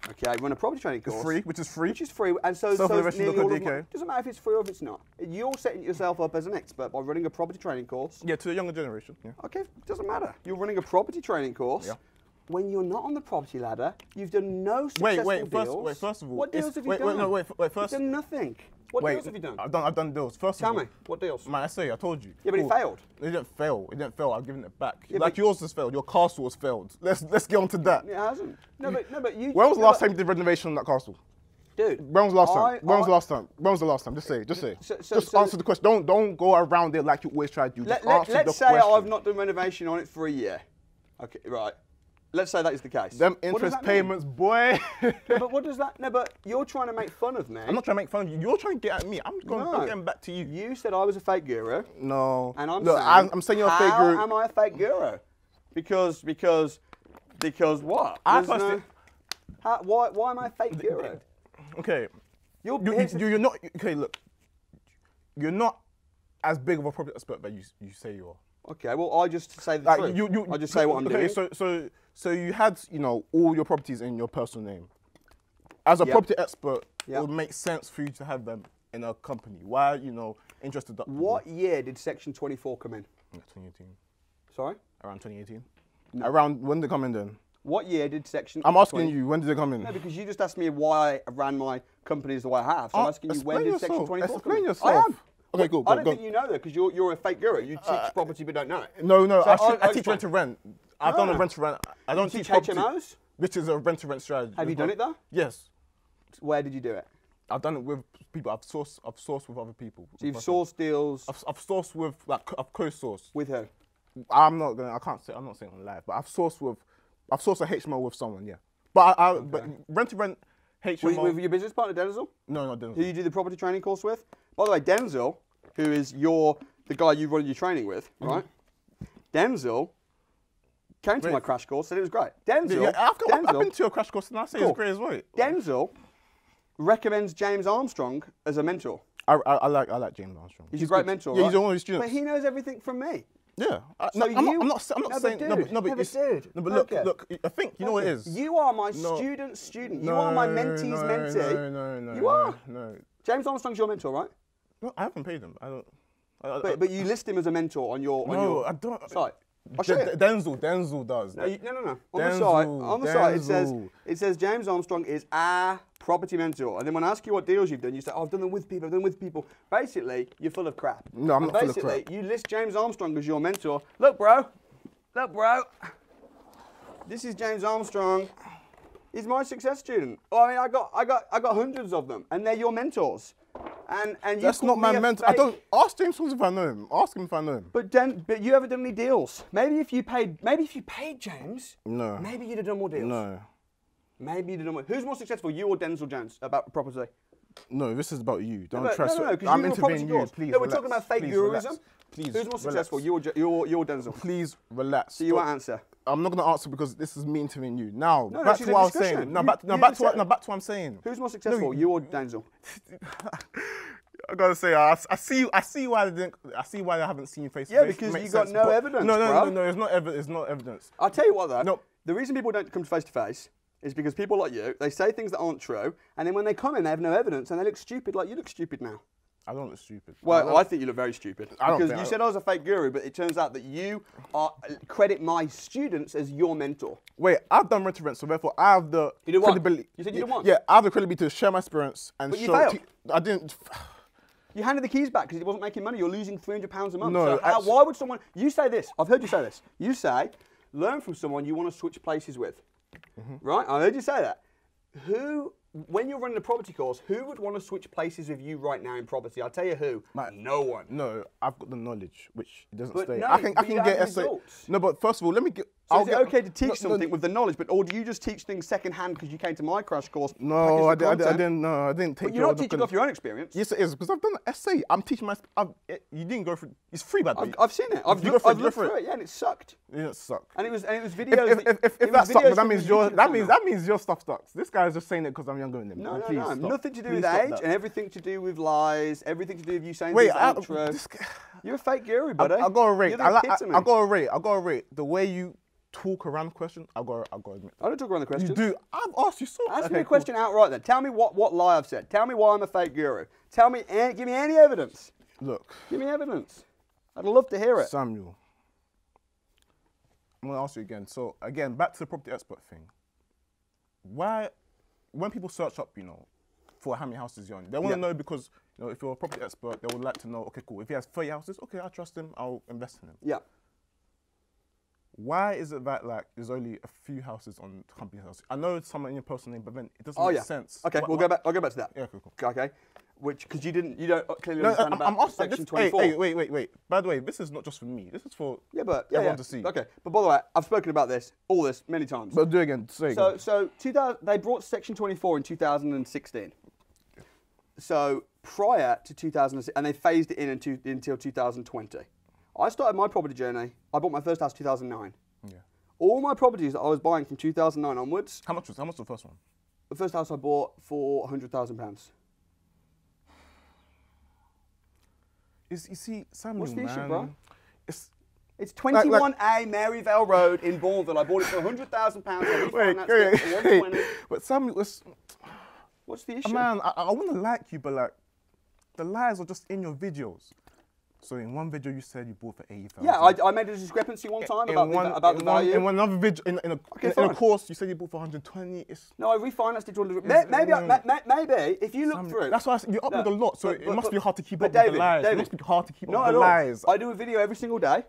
Okay, run a property training course. free, which is free. Which is free, and so, so nearly all of doesn't matter if it's free or if it's not. You're setting yourself up as an expert by running a property training course. Yeah, to the younger generation. Yeah. Okay, doesn't matter. You're running a property training course. Yeah. When you're not on the property ladder, you've done no Wait, successful wait, first, deals. wait, first of all, what deals have you wait, done? wait, no, wait, wait, first- You've done nothing. What Wait, deals have you done? I've done, I've done deals. First Tell of all, me, what deals? My SA, I told you. Yeah, but it failed. It didn't fail. It didn't fail. I've given it back. Yeah, like yours has failed. Your castle has failed. Let's let's get on to that. It hasn't. No, but no, but you. When was the no, last time you did renovation on that castle? dude? When was the last I- time? When was the last time? When was the last time? Just say. Just say. So- so- just so- answer the question. Don't don't go around it like you always try to do. Let, Just let, answer let's the say question. I've not done renovation on it for a year. Okay, right. Let's say that is the case. Them interest that mean? payments, boy. No, but <laughs> what does that? No, but you're trying to make fun of me. I'm not trying to make fun of you. You're trying to get at me. I'm going. No. I'm getting back to you. You said I was a fake guru, No. and I'm Look, saying, I'm, I'm saying you're a fake guru. how am I a fake guru? Because because because what? I There's personally- how, why why am I a fake guru? Okay. You're, You, the- you, you're not. Okay, look. You're not as big of a property expert that you you say you are. okay. Well, I just say the Like truth. you, you. I just say what I'm okay, doing. So, so, so you had, you know, all your properties in your personal name. As a Yep. property expert, Yep. it would make sense for you to have them in a company. Why, you know, interested? what year did Section 24 come in? 2018. Sorry. Around 2018. No. Around when did it come in then? What year did Section? I'm asking 20 you, when did it come in? No, because you just asked me why I ran my companies the way I have. So I'm Oh, asking you when did Section yourself. 24 come Explain in? yourself. I am. Okay, go, I don't go. think you know that because you're, you're a fake guru. You teach uh, property but don't know it. No, no, So I, teach- I teach rent to rent. I've done a rent to rent. I don't You teach property, HMOs? Which is a rent to rent strategy. Have you done it though? Yes. Where did you do it? I've done it with people. I've sourced. I've sourced with other people. So you've with my friends. sourced deals I've, I've sourced with like I've co-sourced. with who? I'm not gonna. I can't say. I'm not saying on live, but I've sourced with. I've sourced a HMO with someone. Yeah. But I. I But rent to rent HMO. With, with your business partner Denzel, no, no, didn't. who you do the property training course with. By the way, Denzel, who is your the guy you run your training with, Mm-hmm. right? Denzel came to Wait. my crash course, said it was great. Denzel, Yeah, I've, got, I've, I've Denzel, been to a crash course and I say Cool. it's great as well. Denzel recommends James Armstrong as a mentor. I, I, I like I like James Armstrong. He's, a great good. mentor. Yeah, right? he's one of his students. But he knows everything from me. yeah. I, So no, I'm, you- not, I'm not. I'm not no, saying. no, but, dude, no, but, no, but it's- dude, No, but look, okay. look. I think you know what it is. You are my No. student student. You are my mentee's no, mentee. No, no, no. You are. No. James Armstrong's your mentor, right? No, I haven't paid him. I don't. I, I, But, but you list him as a mentor on your on no, your I don't. site. I'll show D- you. Denzel, Denzel does. No, you- no, no, no. On the Denzel, site, on the site, it says it says James Armstrong is a property mentor. And then when I ask you what deals you've done, you say, oh, "I've done them with people. I've done them with people." Basically, you're full of crap. No, I'm And not full of basically, you list James Armstrong as your mentor. Look, bro. Look, bro. This is James Armstrong. He's my success student. Oh, I mean, I got, I got, I got hundreds of them, and they're your mentors. And and That's not my mentor. I don't ask James if I know him. Ask him if I know him. But then, but you haven't done any deals. Maybe if you paid, maybe if you paid James, No. maybe you'd have done more deals. No, Maybe you'd have done more. Who's more successful, you or Denzel Jones, about property? no. This is about you. Don't but- trust. no, no, no, I'm interviewing you. Please. No, we're relax. talking about fake Please guruism. Please. Who's more relax. successful, you or, you or, you or Denzel? Please relax. So you won't answer. I'm not gonna answer because this is me interviewing you. Now, No, no, back to what I was saying. No, You- back, no, you back to what, said- no, back to what I'm saying. Who's more successful, you or <laughs> Denzel? I gotta say, I, I see, I see why I didn't, I see why I haven't seen you face to face. Yeah, because you got sense, no evidence, No, no, bro. no, no. It's not evidence. It's not evidence. I'll tell you what, though. No. The reason people don't come face to face is because people like you, they say things that aren't true, and then when they come in, they have no evidence, and they look stupid like you look stupid now. I don't look stupid. Well, I think you look very stupid. I don't because you I- said I was a fake guru, but it turns out that you are credit my students as your mentor. Wait, I've done rent to rent, so therefore I have the You did credibility. You said you did yeah, what? Yeah, I have the credibility to share my experience and But you show. failed. te- I didn't. <sighs> You handed the keys back because he wasn't making money. You're losing three hundred pounds a month. No, so how, why would someone? You say this. I've heard you say this. You say, learn from someone you want to switch places with. Mm-hmm. Right? I heard you say that. Who, when you're running a property course, who would want to switch places with you right now in property? I'll tell you who. no one. No, I've got the knowledge, which doesn't But stay. no, I can, I can get results. No, but first of all, let me get. So I'll is it okay to teach no, something no, with the knowledge, but or do you just teach things second hand because you came to my crash course? No, I, did, I, did, I content? didn't. No, I didn't take But you're not teaching off your own experience. Yes, it is because I've done an SA. I'm teaching my. I've, it, you didn't go through. It's free, by the way. I've, seen it. I've, looked, I've looked through it. yeah, and it sucked. It didn't. And it was and it was videos. if, that- if, if, if that sucks, that means your that means that means your stuff sucks. This guy's just saying it because I'm younger than him. No, no, Please no. stop. Nothing to do with age and everything to do with lies, everything to do with you saying Wait, things that I, aren't true. this, guy- You're a fake guru, I, buddy. I gotta rate. You're I, like- I, epitome. I gotta rate. I gotta rate the way you talk around the question. I gotta, I gotta admit. I don't talk around the question. You do. I've asked you so. Ask okay, me a cool. question outright then. Tell me what, what lie I've said. Tell me why I'm a fake guru. Tell me, eh, give me any evidence. Look, Give me evidence. I'd love to hear it. Samuel. I'm gonna ask you again. So again, back to the property expert thing. Why, when people search up, you know, for how many houses you're on, they want to Yeah. know because you know if you're a property expert, they would like to know. Okay, cool. If he has 30 houses, okay, I trust him. I'll invest in him. Yeah. Why is it that like there's only a few houses on company house? I know it's someone in your personal name, but then it doesn't Oh make yeah. sense. Okay, Wha- we'll wha- go back. I'll go back to that. Yeah, cool, cool. Okay. Which, because you didn't, you don't clearly No, understand I'm, about I'm asking. section This, hey, 24. hey, wait, wait, wait. By the way, this is not just for me. This is for Yeah, but yeah, everyone yeah. to see. Okay, but by the way, I've spoken about this, all this, many times. But do it again. Say So, again. so 2000, they brought Section 24 in 2016. So prior to 2006, and they phased it in until, until 2020. I started my property journey. I bought my first house 2009. Yeah. All my properties that I was buying from 2009 onwards, How much was how much was the first one? the first house I bought for 100,000 pounds. Is you see, Samuel, What's the issue, bro? It's It's 21A Maryvale Road in Bournville. I bought it for 100,000 pounds. Wait, wait, wait. But Samuel, it's, What's the issue? man, I, I want to like you, but like, the lies are just in your videos. So in one video you said you bought for eighty thousand. Yeah, I, I made a discrepancy one time in about one, the, about the one, value. in one other video, in, in, a, Okay, in, in a course, you said you bought for 120. It's No, I refinanced it to 100. Is May- it- Maybe, I- mm. ma- ma- maybe if you look through. That's why I said you upload No, a lot, so but- it but- must be hard to keep but up with David, the lies. David, it must be hard to keep up with the lies. I do a video every single day,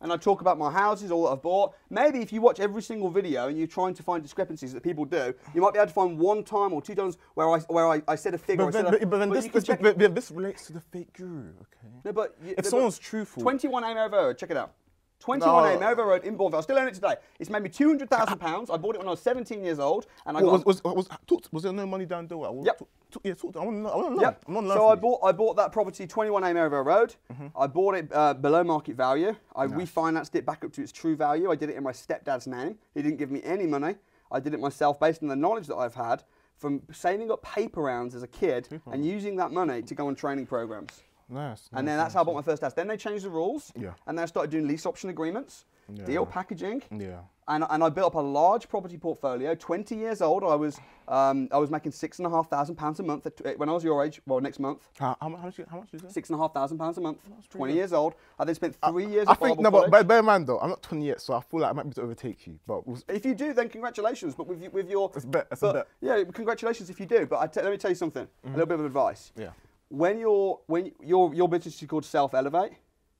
and I talk about my houses, all that I've bought. Maybe if you watch every single video and you're trying to find discrepancies that people do, you might be able to find one time or two times where I where I, I said a figure. but then, a- but, but then this, this, but- this relates to the fake guru, okay? No, but you- if someone's truthful, 21 A Merivale Road, check it out. 21 A No. Merivale Road in Bournville. I still own it today. It's made me £200,000. I bought it when I was 17 years old, and I got was, was, was, was there no money down there? I Yep. talk- yeah, talk, I want to know. I want to. Yep. I want to learn So I bought I bought that property 21A Merivale Road. Mm-hmm. I bought it uh, below market value. I refinanced it back up to its true value. I did it in my stepdad's name. He didn't give me any money. I did it myself based on the knowledge that I've had from saving up paper rounds as a kid and using that money to go on training programs. Nice. And nice, then that's nice, how I bought my first house. Then they changed the rules. Yeah. And then I started doing lease option agreements, Yeah. deal packaging. Yeah. And, and I built up a large property portfolio. 20 years old, I was um, I was making six and a half thousand pounds a month at, when I was your age. Well, next month, How, how, much, how much is that? six and a half thousand pounds a month. 20 years old. I then spent three years I think no, but college. bear, bear in mind though, I'm not 20 yet, so I feel like I might be able to overtake you. But we'll, If you do, then congratulations. But with, with your It's a bet, it's a but- Yeah, congratulations if you do. But I t- let me tell you something. A little bit of advice. yeah, When your when your your business is called Self Elevate,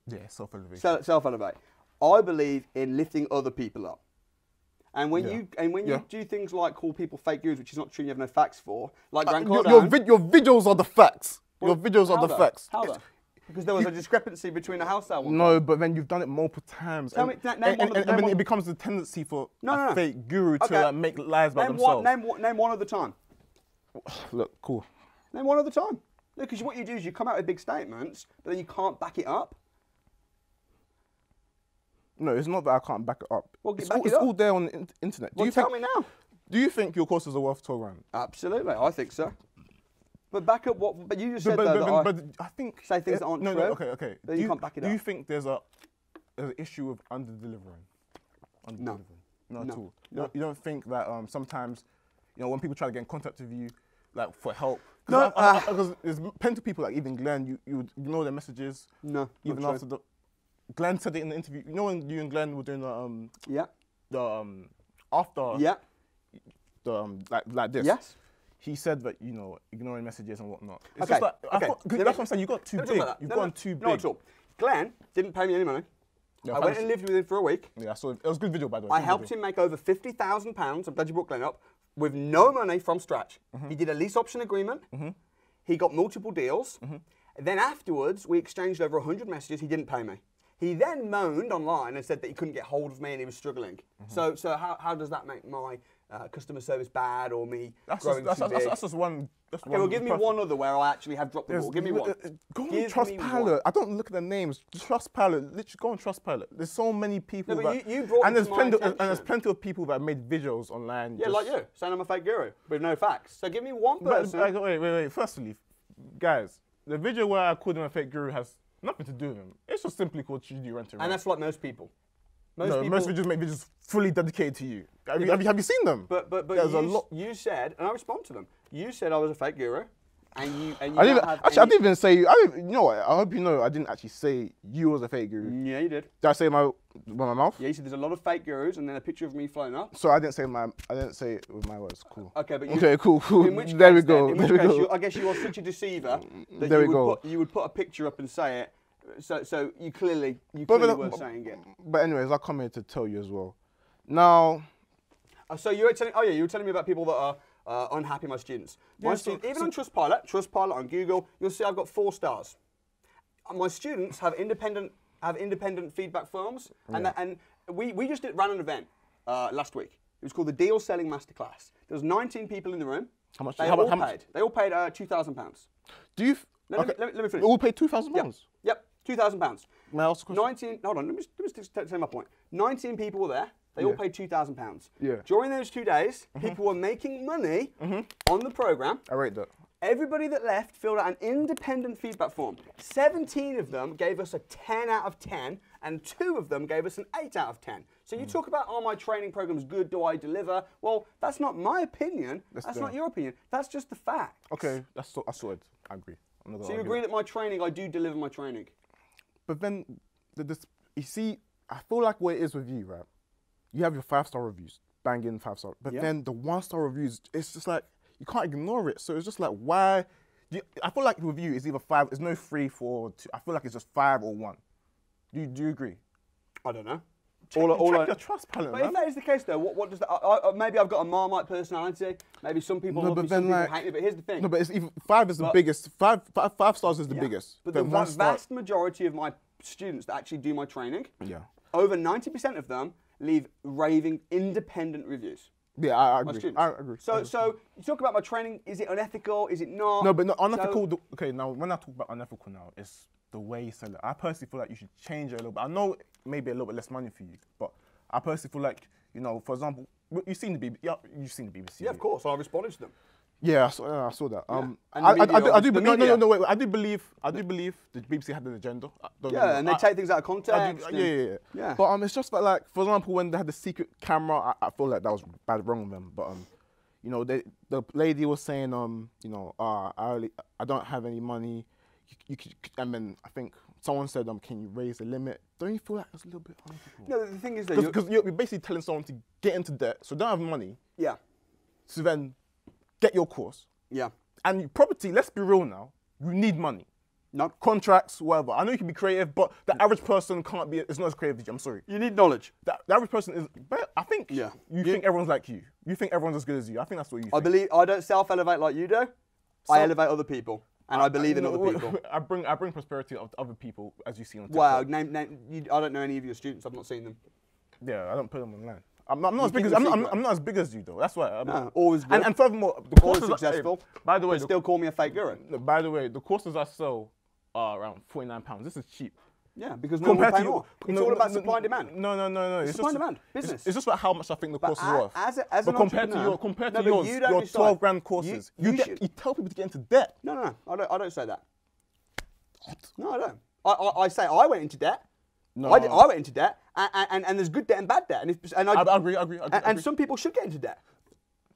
yeah, self elevate. Self Elevate. I believe in lifting other people up. And when Yeah. you and when Yeah. you do things like call people fake gurus, which is not true, you have no facts for, like Uh, Grant your, Cardone. your, vid- your videos are the facts. Well, your videos are the though? facts. How though? Because there was a discrepancy between the house sale one. No, but then you've done it multiple times. Tell and, me- na- name and, one and, of the- and name then one- it becomes a tendency for No, a no, no. fake guru to Okay. like, make lies about name themselves. one, name, one- name one at a time. Look, cool. Name one at a time. Because what you do is you come out with big statements, but then you can't back it up. No, it's not that I can't back it up. Well, it's back all, it it's up. all there on the in- internet. Do Well, you tell think, me now. Do you think your courses are worth 12 rand? Absolutely, I think so. But back up what? But you just said but, though but, that I- but, but I think Say things uh, that aren't no, true, No, okay, okay. then do you can't back it Do you think there's a there's an issue with under delivering? Under No. Not No. at all. You, don't, you don't think that um, sometimes, you know, when people try to get in contact with you, like for help. No, uh, because there's plenty of people like even Glenn. You you would ignore their messages. No, Even after the, Glenn said it in the interview. You know when you and Glenn were doing the um Yeah. the um after Yeah. the um like like this. Yes. He said that you know ignoring messages and whatnot. It's Okay, just like okay. thought, 'cause Let me- that's what I'm saying. You got too Let big. You've No, gone no, too big. Not at all. Glenn didn't pay me any money. Yeah, I went and lived with him for a week. Yeah, so it was a good video by the way. I good helped video. him make over fifty thousand pounds. I'm glad you brought Glenn up with no money from scratch. Mm-hmm. He did a lease option agreement. He got multiple deals. Mm-hmm. Then afterwards, we exchanged over hundred messages. He didn't pay me. He then moaned online and said that he couldn't get hold of me and he was struggling. Mm-hmm. So, so how, how does that make my uh, customer service bad or me That's growing just, that's, that's, that's just one. That's okay, well, give me one other where I actually have dropped the There's- ball. Give me one. uh, Go on Trustpilot. I don't look at the names. Trustpilot. Literally, go on Trustpilot. There's so many people. No, but that, you- you brought and there's plenty. and there's plenty of people that made videos online. Yeah, just- like you, saying I'm a fake guru with no facts. So give me one But, person. like, wait, wait, wait. Firstly, guys, the video where I called him a fake guru has Nothing to do with him. It's just simply called Should You Rent to And that's like most people. Most no, people. most videos make videos fully dedicated to you. Have, you, have, you, have you seen them? but but but There's you, a lot. you said, and I respond to them. You said I was a fake guru, and you and you I didn't actually. I didn't even say. I didn't, you know what? I hope you know. I didn't actually say you was a fake guru. Yeah, you did. Did I say my with my mouth? Yeah, you said there's a lot of fake gurus, and then a picture of me floating up. So I didn't say my. I didn't say it with my words. Cool. Okay, but you, Okay, cool, cool. In which there we case then- go. in There which we case, go. you, I guess you are such a deceiver mm, that There you we would go. put you would put a picture up and say it. So so you clearly you But- clearly but- were saying it. But anyways, I come here to tell you as well. Now, Uh, so you were telling oh yeah you were telling me about people that are uh, unhappy my students. My Yeah, so- students even so- on Trustpilot, Trustpilot on Google, you'll see I've got four stars. Uh, My students have independent have independent feedback forms, and that, and we, we just did, ran an event uh, last week. It was called the Deal Selling Masterclass. There was 19 people in the room. How much- They how all how paid. much- They all paid uh, two thousand pounds. do you? f- Let me- let me- let me finish. All paid two thousand pounds. Yep, two thousand pounds. May I ask a question? 19, hold on, let me, let me just say my point. 19 people were there. They all paid £2,000. Yeah. Mm-hmm. During those two days, people were making money on the program. I rate that. Everybody that left filled out an independent feedback form. 17 of them gave us a 10 out of 10, and two of them gave us an 8 out of 10. So Mm. you talk about, oh, my training program's good, do I deliver? Well, that's not my opinion. That's That's, not your opinion. That's just the fact. Okay, that's so, I sorted. I agree. I'm not gonna So you agree that. that my training, I do deliver my training? But then, the, this, you see, I feel like what it is with you, right? You have your five star reviews, banging five star. But Yeah. then the one star reviews, it's just like you can't ignore it. So it's just like why? You, I feel like with you, it's either five. It's no three, four, two. I feel like it's just five or one. Do you, do you agree? I don't know. Check, All- all check I- your Trustpilot, But if that is the case, though, what, what does that? I, I, maybe I've got a Marmite personality. Maybe some people No, love but me, some people like- hate me. But here's the thing. No, but it's even five is the But- biggest. Five, five, five stars is the Yeah. biggest. But the one va- star- vast majority of my students that actually do my training, Yeah. over 90% of them leave raving independent reviews. Yeah, I, I agree. I agree. I So, agree. so you talk about my training. Is it unethical? Is it not? No, but no, So- unethical. the- okay, now when I talk about unethical now, it's the way you sell it. I personally feel like you should change it a little bit. I know maybe a little bit less money for you, but I personally feel like you know, for example, you've seen the BBC. Yeah, you've seen the BBC. yeah, of course. I responded to them. Yeah, I saw, yeah, I saw that. Um, And I, I, I, do, I do, no, no, no, no, wait, wait. I do believe, I do believe the BBC had an agenda. Yeah, know. and they take things out of context. do, yeah, yeah, yeah, Yeah. But um, it's just that, like, for example, when they had the secret camera, I, I feel like that was bad, wrong with them. But um, you know, they, the lady was saying, um, you know, uh, I, only, I don't have any money. You, could, and then I think someone said, um, can you raise the limit? Don't you feel like it's a little bit unethical? No, the thing is that Because you're, you're basically telling someone to get into debt, so don't have money, yeah, so then get your course. yeah, And property, let's be real now, you need money. no. Contracts, whatever. I know you can be creative, but the average person can't be. It's not as creative as you. I'm sorry. You need knowledge. The, the average person is. But I think Yeah. you, You- think everyone's like you. You think everyone's as good as you. I think that's what you I think. believe I don't self-elevate like you do. I elevate other people, and I believe in other people. <laughs> I bring I bring prosperity of other people as you see on TikTok. Wow, name, name, you, I don't know any of your students. I've not seen them. Yeah, I don't put them online. I'm not, I'm not as big as I'm not, I'm. I'm not as big as you though. That's why. I'm, No, always. And, and furthermore, the Always courses I- successful. by the way, the, still call me a fake guru. by the way, the courses I sell are around 49 pounds. This is cheap. Yeah, because no compared to you. It's no, all about no, supply and demand. No, no, no, no. It's supply and demand, business. It's, just about how much I think the course is worth. as a- as but an compared to your compared to yours, you your decide. 12 grand courses, you you, get should- you tell people to get into debt. No, no, no. I don't. I don't say that. No, I don't. I, I, I say I went into debt. No. I, did, I went into debt, and, and, and there's good debt and bad debt, and, if, and I, I, agree, I agree, I agree. and, I agree. some people should get into debt.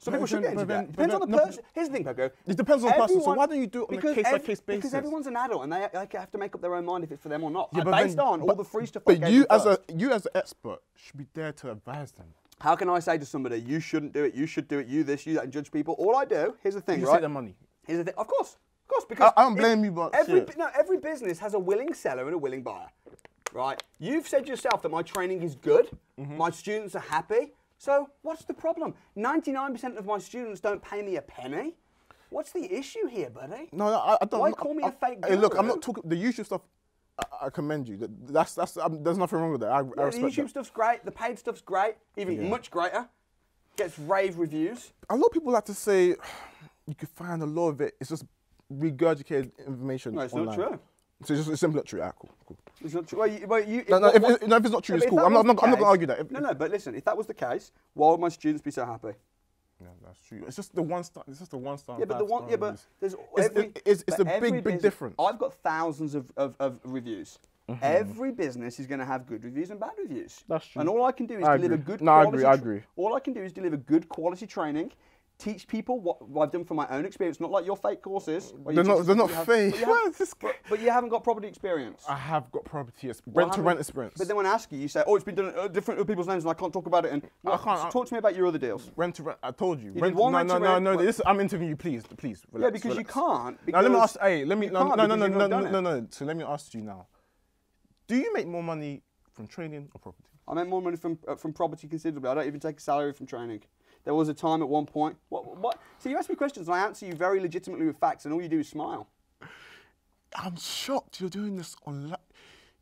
But people should get into but then- debt. but Depends on the no, person. Here's the thing, Poku. It depends on the person, so why don't you do it on a because case-by-case Because everyone's an adult and they, they have to make up their own mind if it's for them or not. Yeah, but based then- on all the free stuff But you, as a you as an expert, should be there to advise them. How can I say to somebody, you shouldn't do it, you should do it, you this, you that, and judge people? All I do, here's the thing, You right? take their money. Here's the thing. Of course, of course, because I don't if- blame you, but every bu- no, every business has a willing seller and a willing buyer, right? You've said yourself that my training is good, Mm-hmm. my students are happy. So what's the problem? Ninety-nine percent of my students don't pay me a penny. What's the issue here, buddy? No, no, I, I don't. Why call me I'm- a fake Hey, look, I'm not talking the usual stuff. I, I commend you. That's that's. Um, there's nothing wrong with that. I, I Yeah, the respect YouTube that. stuff's great. The paid stuff's great. Even Yeah. much greater. Gets rave reviews. A lot of people like to say <sighs> you can find a lot of it. It's just regurgitated information. No, it's online. not true. So it's just it's simply not true. Ah, cool, cool. It's not true. Well, you, well, you, No, no, what- if, what- no, if it's not true, No, it's cool. I'm not, not, I'm not gonna argue that. If- No, no, but listen, if that was the case, why would my students be so happy? Yeah, that's true. It's just the one star. It's just the one star. Yeah, but the one, yeah, but there's It's- every, it's- it's a big, big difference. I've got thousands of, of, of reviews. Mm-hmm. Every business is going to have good reviews and bad reviews. That's true. And all I can do is I deliver agree. good No, I agree, I agree. All I can do is deliver good quality training. Teach people what, what I've done from my own experience, not like your fake courses. They're not. They're not you have- fake. <laughs> But you, have, is this guy? but, but you haven't got property experience. I have got property ex- Well, rent to rent experience. But then when I ask you, you say, "Oh, it's been done at different other people's names, and I can't talk about it." And I can't- I- talk to me about your other deals. rent to rent. I told you. did rent, one no, rent no, no, no. but- This, I'm interviewing you. Please, please. Yeah, Relax, because you can't. Now let me ask. Hey, let me. No, no, no, no, no, no, no, no. So let me ask you now. Do you make more money from trading or property? I make more money from uh, from property considerably. I don't even take a salary from training. There was a time at one point. What? What? So you ask me questions, and I answer you very legitimately with facts, and all you do is smile. I'm shocked you're doing this online.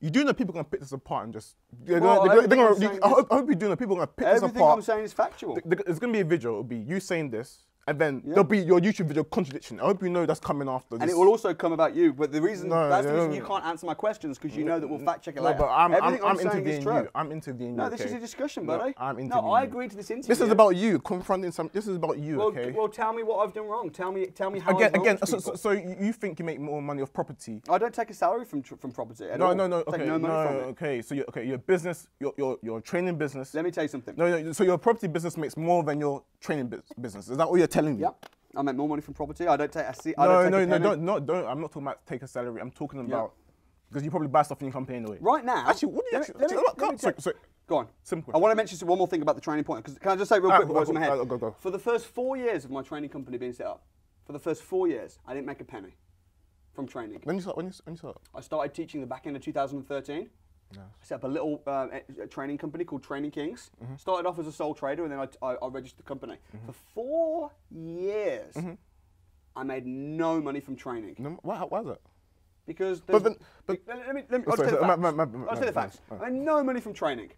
You do know people are gonna pick this apart and just. They're Well, gonna, they're everything gonna, I'm you- saying I, hope, I hope you do know people are gonna pick this apart. Everything. I'm saying is factual. Th- th- It's gonna be a video. It'll be you saying this, and then there'll be your YouTube video contradiction. I hope you know that's coming after. and this. it will also come about you. But the reason No, that's the reason no. you can't answer my questions because you know that we'll fact check it No, later. but I'm, I'm, I'm, is interviewing you. I'm interviewing you. No, this okay? is a discussion, No, buddy. I'm interviewing. no, I agreed to this interview. This is about you confronting some. This is about you. Well, okay. well, tell me what I've done wrong. Tell me, tell me how again, I've again. So, so, so you think you make more money off property? I don't take a salary from from property. No, all. no, no. Okay, no no, okay. So you okay, your business, your your your training business. Let me tell you something. No, no. So your property business makes more than your training business. Is that what you're telling me? Yep. I make more money from property. I don't take. I see. I No, don't no, no, don't, no, don't. I'm not talking about take a salary. I'm talking about because you probably buy stuff in your company anyway. Right now. Actually, what do you let me- actually? let me- look, me sorry, sorry. Go on. Simple I want to mention one more thing about the training point. Because can I just say real quick go- it's in my go- head? go- go. For the first four years of my training company being set up, for the first four years, I didn't make a penny from training. When you start, when you, when you start. I started teaching the back end of 2013. I set up a little uh, a- training company called Training Kings. Mm-hmm. Started off as a sole trader, and then I, I, I registered the company. For four years, Mm-hmm. I made no money from training No, why, why is that? because But but- let, me let me Oh, I'll sorry, tell you the facts. my- my- my- I'll tell the facts. I made no money from training.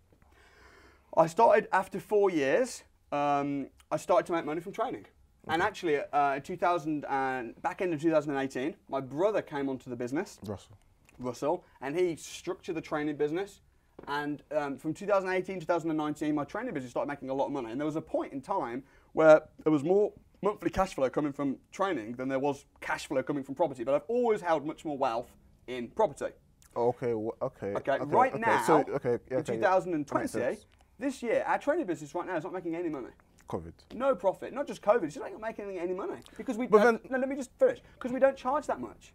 I started after four years. Um, I started to make money from training, and actually, uh, in 2000 and back end of 2018, my brother came onto the business. Russell. Russell, and he structured the training business. And um, from 2018, 2019, my training business started making a lot of money. And there was a point in time where there was more monthly cash flow coming from training than there was cash flow coming from property. But I've always held much more wealth in property. Okay, wh- okay. Okay, right okay. now, So, okay, yeah, in okay, yeah. 2020, makes this year, our training business right now is not making any money. COVID. No profit, not just COVID, it's just not making any money. Because we But uh, then- no, let me just finish. Because we don't charge that much.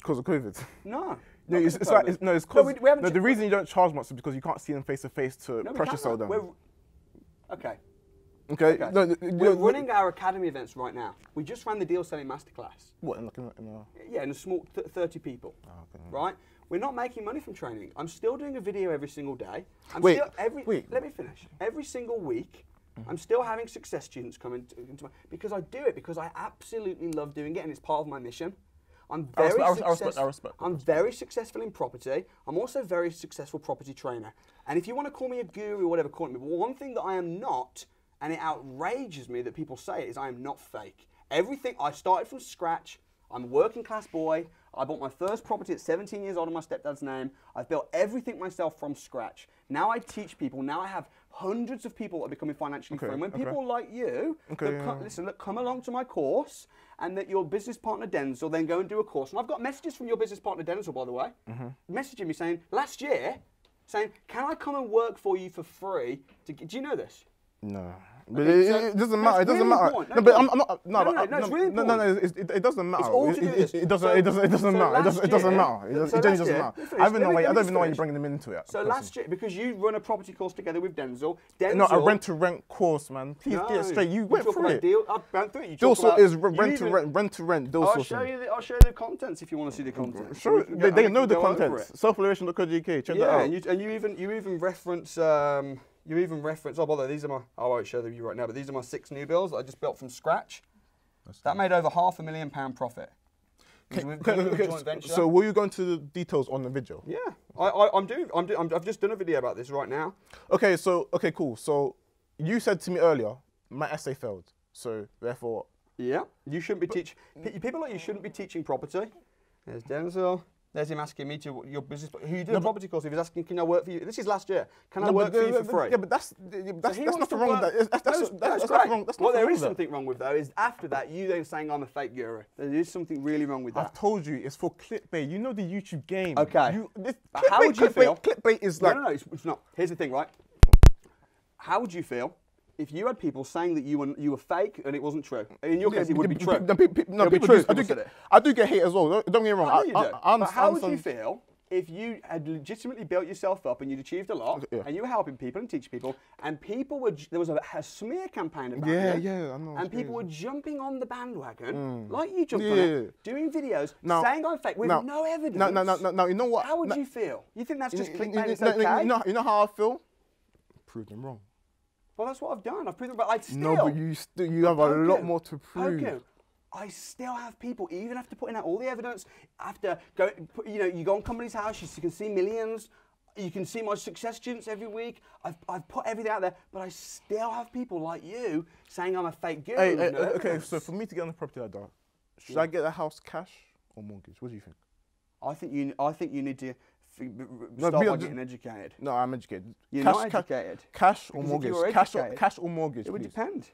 Because of COVID. No. No, it's, it's like, it's, no, it's No, because we, we haven't no, the reason you don't charge much is because you can't see them face to face to No, we pressure sell them. We're, okay. okay. Okay. No, no, We're no, running our academy events right now. We just ran the deal selling masterclass. What in like in a, in a Yeah, in a small th- 30 people. Oh, okay. Right? We're not making money from training. I'm still doing a video every single day. I'm Wait, still every wait. let me finish. Every single week, mm-hmm. I'm still having success students come into, into my because I do it because I absolutely love doing it and it's part of my mission. I'm very I respect- I respect- I respect I'm very successful in property. I'm also a very successful property trainer. And if you want to call me a guru or whatever, call me. But one thing that I am not, and it outrages me that people say it, is I am not fake. Everything I started from scratch. I'm a working class boy. I bought my first property at 17 years old in my stepdad's name. I've built everything myself from scratch. Now I teach people. Now I have hundreds of people that are becoming financially Okay, free. And when okay. people like you, Okay, yeah. listen, look, come along to my course, and that your business partner Denzel then go and do a course. And I've got messages from your business partner Denzel, by the way, Mm-hmm. messaging me saying last year, saying, "Can I come and work for you for free?" To, do you know this? No. But Okay, it, so it doesn't matter. It doesn't really matter. No, No, but. I'm, I'm not. No, No, but no, no, it's really no, no, no. It, it, doesn't matter. all to it, do it, it doesn't. So- it doesn't. It doesn't so matter. It doesn't. It doesn't matter. It, so doesn't, it genuinely doesn't matter. let I don't know why. I don't even know why you're bringing them into it. So personally. last year, because you run a property course together with Denzel, Denzel. No, a rent to rent course, man. Please get it straight. You went through it. Deal, I went through it. Deal. So is rent-to-rent, rent-to-rent. Deal. I'll show you. The, I'll show you the contents if you want to see the contents. Sure, they, go- they we know the contents. it. Selfrelation.co.uk. Check that Yeah, out. and you, and you even you even reference um, you even reference. Oh, bother, these are my. Oh, I won't show them you right now, but these are my six new bills that I just built from scratch. That made over half a million pound profit. Okay, <laughs> okay, okay. So, will you go into the details on the video? yeah, I, I, I'm doing. I'm, do, I'm I've just done a video about this right now. Okay, so okay, cool. So, you said to me earlier, my SA failed. So, therefore, Yeah, you shouldn't be teach pe- people like you shouldn't be teaching property. There's Denzel. There's him asking me to your business. Who you do a property course? If he's asking, can I work for you? This is last year. Can I work but- for you for free? Yeah, but that's that's, he that's nothing wrong with that. That's, that's, No, that's, that's that's great. nothing wrong. That's nothing there wrong is that. something wrong with though. Is after that you then saying I'm a fake guru. There is something really wrong with that. I've told you, it's for clickbait. You know the YouTube game. Okay. You, this, But how would you clickbait- feel? Clickbait is No, like no, no, it's, it's not. Here's the thing, right? How would you feel if you had people saying that you were you were fake and it wasn't true? In your case, it would be true. No, pe- pe- no, It'll be people true do- I do get. I do get hate as well. Don't, don't get me wrong. I you do. I, but I how would you feel if you had legitimately built yourself up and you'd achieved a lot, Yeah. and you were helping people and teaching people, and people were there was a, a smear campaign about Yeah, you, yeah, I know, and people were jumping on the bandwagon, mm. like you jumped Yeah, on it, doing videos, Now- saying I'm fake with now- no evidence. No, no, no, no, no. You know what? How would No- you feel? You think that's just clickbait? you- and it's no, no, okay? You know, you know how I feel? Prove them wrong. Well, that's what I've done. I've proven, but I still. No, but you still you have a lot more to prove. Poku, I still have people, even after putting out all the evidence, after go, you know, you go on Companies House, you can see millions, you can see my success students every week. I've, I've put everything out there, but I still have people like you saying I'm a fake guru. Hey, hey, no okay, so for me to get on the property ladder, should I get a house cash or mortgage? What do you think? I think you, I think you need to f- b- b- No, start by getting educated. No, I'm educated. You're cash, not ca- educated. Cash or if you mortgage? Cash or cash or mortgage? It would please? depend.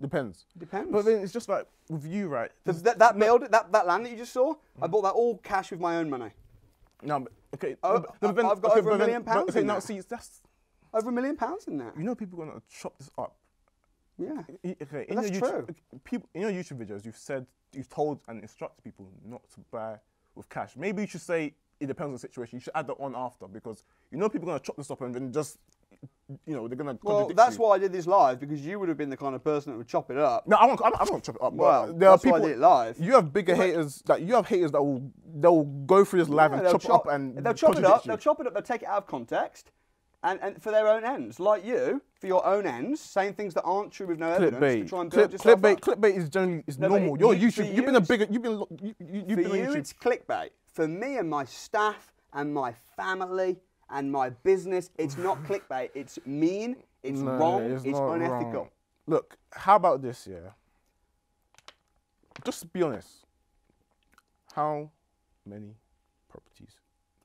Depends. Depends. But then it's just like with you, right? Because that, that build, that, that land that you just saw, I mm. bought that all cash with my own money. No, but, okay. Oh, no, but- no, then- I've got okay, over a then- million but- pounds Okay, in now there. see, that's Over a million pounds in that. you know people are gonna chop this up. Yeah. Okay, in that's your YouTube, true. people in your YouTube videos, you've said you've told and instructed people not to buy with cash. Maybe you should say it depends on the situation. You should add that on after because you know people are gonna chop this up and then just you know they're gonna. Well, that's you. why I did this live because you would have been the kind of person that would chop it up. No, I won't. I won't- chop it up. Well, there are that's why I people. live. You have bigger haters. That you have haters that will they will go through this live Yeah, and they'll chop, it up and they'll chop it up. you. They'll chop it up. They'll take it out of context, and, and for their own ends, like you, for your own ends, saying things that aren't true with no evidence clickbait. to try and Clip, build yourself clickbait. up. Clickbait is generally is No, normal. You're you- YouTube. you You've been a bigger. You've been. You, you, you've For been you, YouTube. it's clickbait. For me and my staff and my family and my business, it's not <laughs> clickbait. It's mean. It's No, wrong. It's, not unethical. wrong. Look, how about this? Yeah. Just be honest. How many properties?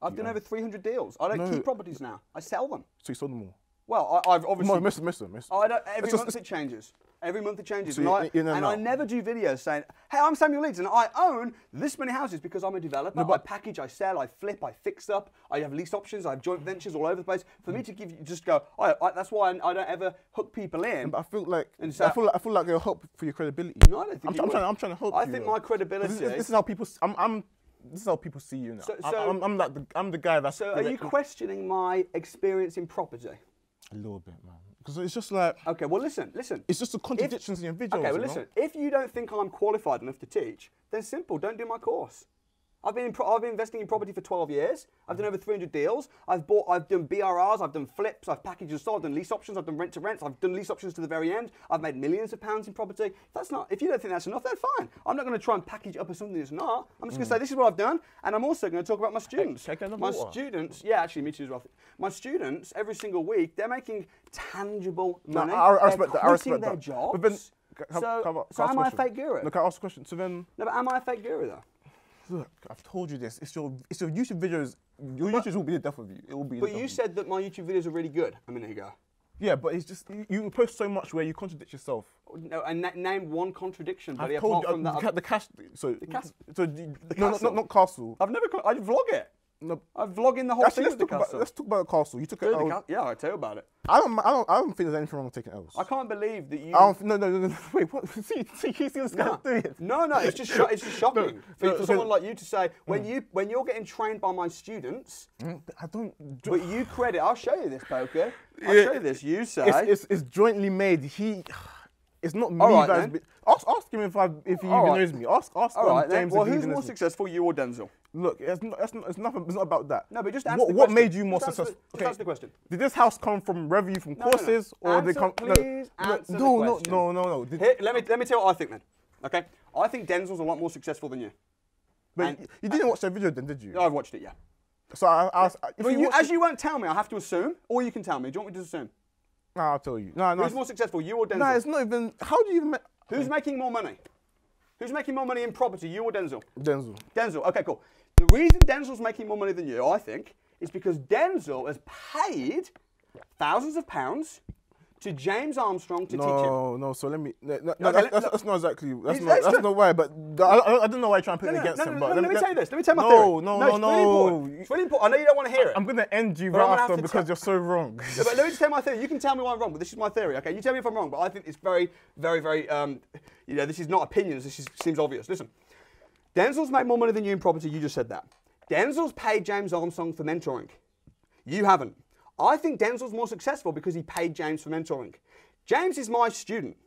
I've done own? over 300 deals. I don't No. keep properties now. I sell them. So you sold them all. Well, I, I've Come obviously on, mister, mister, mister. I don't, every It's just- month it changes. Every month it changes. So and you- I, and and I never do videos saying, hey, I'm Samuel Leeds and I own this many houses because I'm a developer. I but- package, I sell, I flip, I fix up, I have lease options, I have joint ventures all over the place. For me to give you, just go, oh, I, that's why I, I don't ever hook people in. But I feel like And so- I feel like I feel like it'll help for your credibility. No, I don't think I'm, I'm trying. I'm trying to help I you. think though. my credibility- This, this is how people. I'm. I'm this is how people see you now. So- I'm- so- I'm, I'm like the, I'm the guy that's. so are you questioning my experience in property? a little bit, man? Because it's just like Okay, well, listen, listen. it's just the contradictions in your videos. Okay, well, you know? listen. If you don't think I'm qualified enough to teach, then simple. Don't do my course. I've been in pro- I've been investing in property for 12 years. I've done over 300 deals. I've bought. I've done BRRs. I've done flips. I've packaged and sold. I've done lease options. I've done rent to rents. I've done lease options to the very end. I've made millions of pounds in property. If that's not. If you don't think that's enough, then fine. I'm not going to try and package up as something that's not. I'm just going to mm. say this is what I've done, and I'm also going to talk about my students. I get another my water? students. Yeah, actually, me too as well. My students every single week they're making tangible No, money. I, I They're respect that. I respect their that. jobs. But then, ca- ca- so, so am I a fake guru? Look, I ask a question. So then, No, but am I a fake guru though? Look, I've told you this. It's your, it's your YouTube videos. Your YouTube will be the death of you. It will be. But you said that my YouTube videos are really good a minute ago. Yeah, but it's just you, you post so much where you contradict yourself. No, and na- name one contradiction, buddy. I've told apart you from uh, that, the, ca- the cash. So, cas- so the, the no, not, castle. not, not castle. I've never. I vlog it. No, I'm vlogging the whole actually, thing let's talk, about, castle. let's talk about the castle. You took it. Dude, ca- yeah, I tell you about it. I don't. I don't. I don't think there's anything wrong with taking L's. I can't believe that you. I don't. No, no, no, no. <laughs> Wait. What? <laughs> See, see, you see guy doing it. No, no, it's just sho- it's just <laughs> shocking for, no, someone like you to say when you when you're getting trained by my students, Mm, I don't. but you credit. I'll show you this, Poku. I'll Yeah, show you this. You say. It's, it's, it's jointly made. He. <sighs> It's not me right, that's. ask, ask him if I if he All even right. knows me. Ask ask All um, right. James Well, who's more me. successful, you or Denzel? Look, it's not, it's, not, it's nothing. It's not about that. No, but just answer what, the what question. made you more the- successful? just answer the question. Did this house come from revenue from No, no, no. courses, or they Answer- come? please no, answer the no, no, question. no, no, no. Did, Here, let me let me tell you what I think then. Okay, I think Denzel's a lot more successful than you. but and- you didn't watch that video, then, did you? I've watched it, yeah. So I, I, if you, you, as you won't tell me, I have to assume, or you can tell me. Do you want me to assume? no, I'll tell you. No, no, Who's more successful, you or Denzel? no, it's not even. How do you even? Who's making more money? Who's making more money in property, you or Denzel? Denzel. Denzel. Okay, cool. The reason Denzel's making more money than you, I think, is because Denzel has paid thousands of pounds to James Armstrong to teach him. No, no. So let me. No, no, No, that's, that's, let- that's not exactly. That's not. That's not why. But I, I, I don't know why you're trying to put No, me against no, him. no, But no, let me tell you this. Let me tell you my no, theory. No, no, no, it's really important. It's really important. I know you don't want to hear it. I'm gonna end you right after because you're so wrong. <laughs> Yeah, but let me just tell you my theory. You can tell me why I'm wrong, but this is my theory. Okay, you tell me if I'm wrong. But I think it's very, very, very. Um, you know, this is not opinions. This is, seems obvious. Listen, Denzel's made more money than you in property. You just said that. Denzel's paid James Armstrong for mentoring. You haven't. I think Denzel's more successful because he paid James for mentoring. James is my student.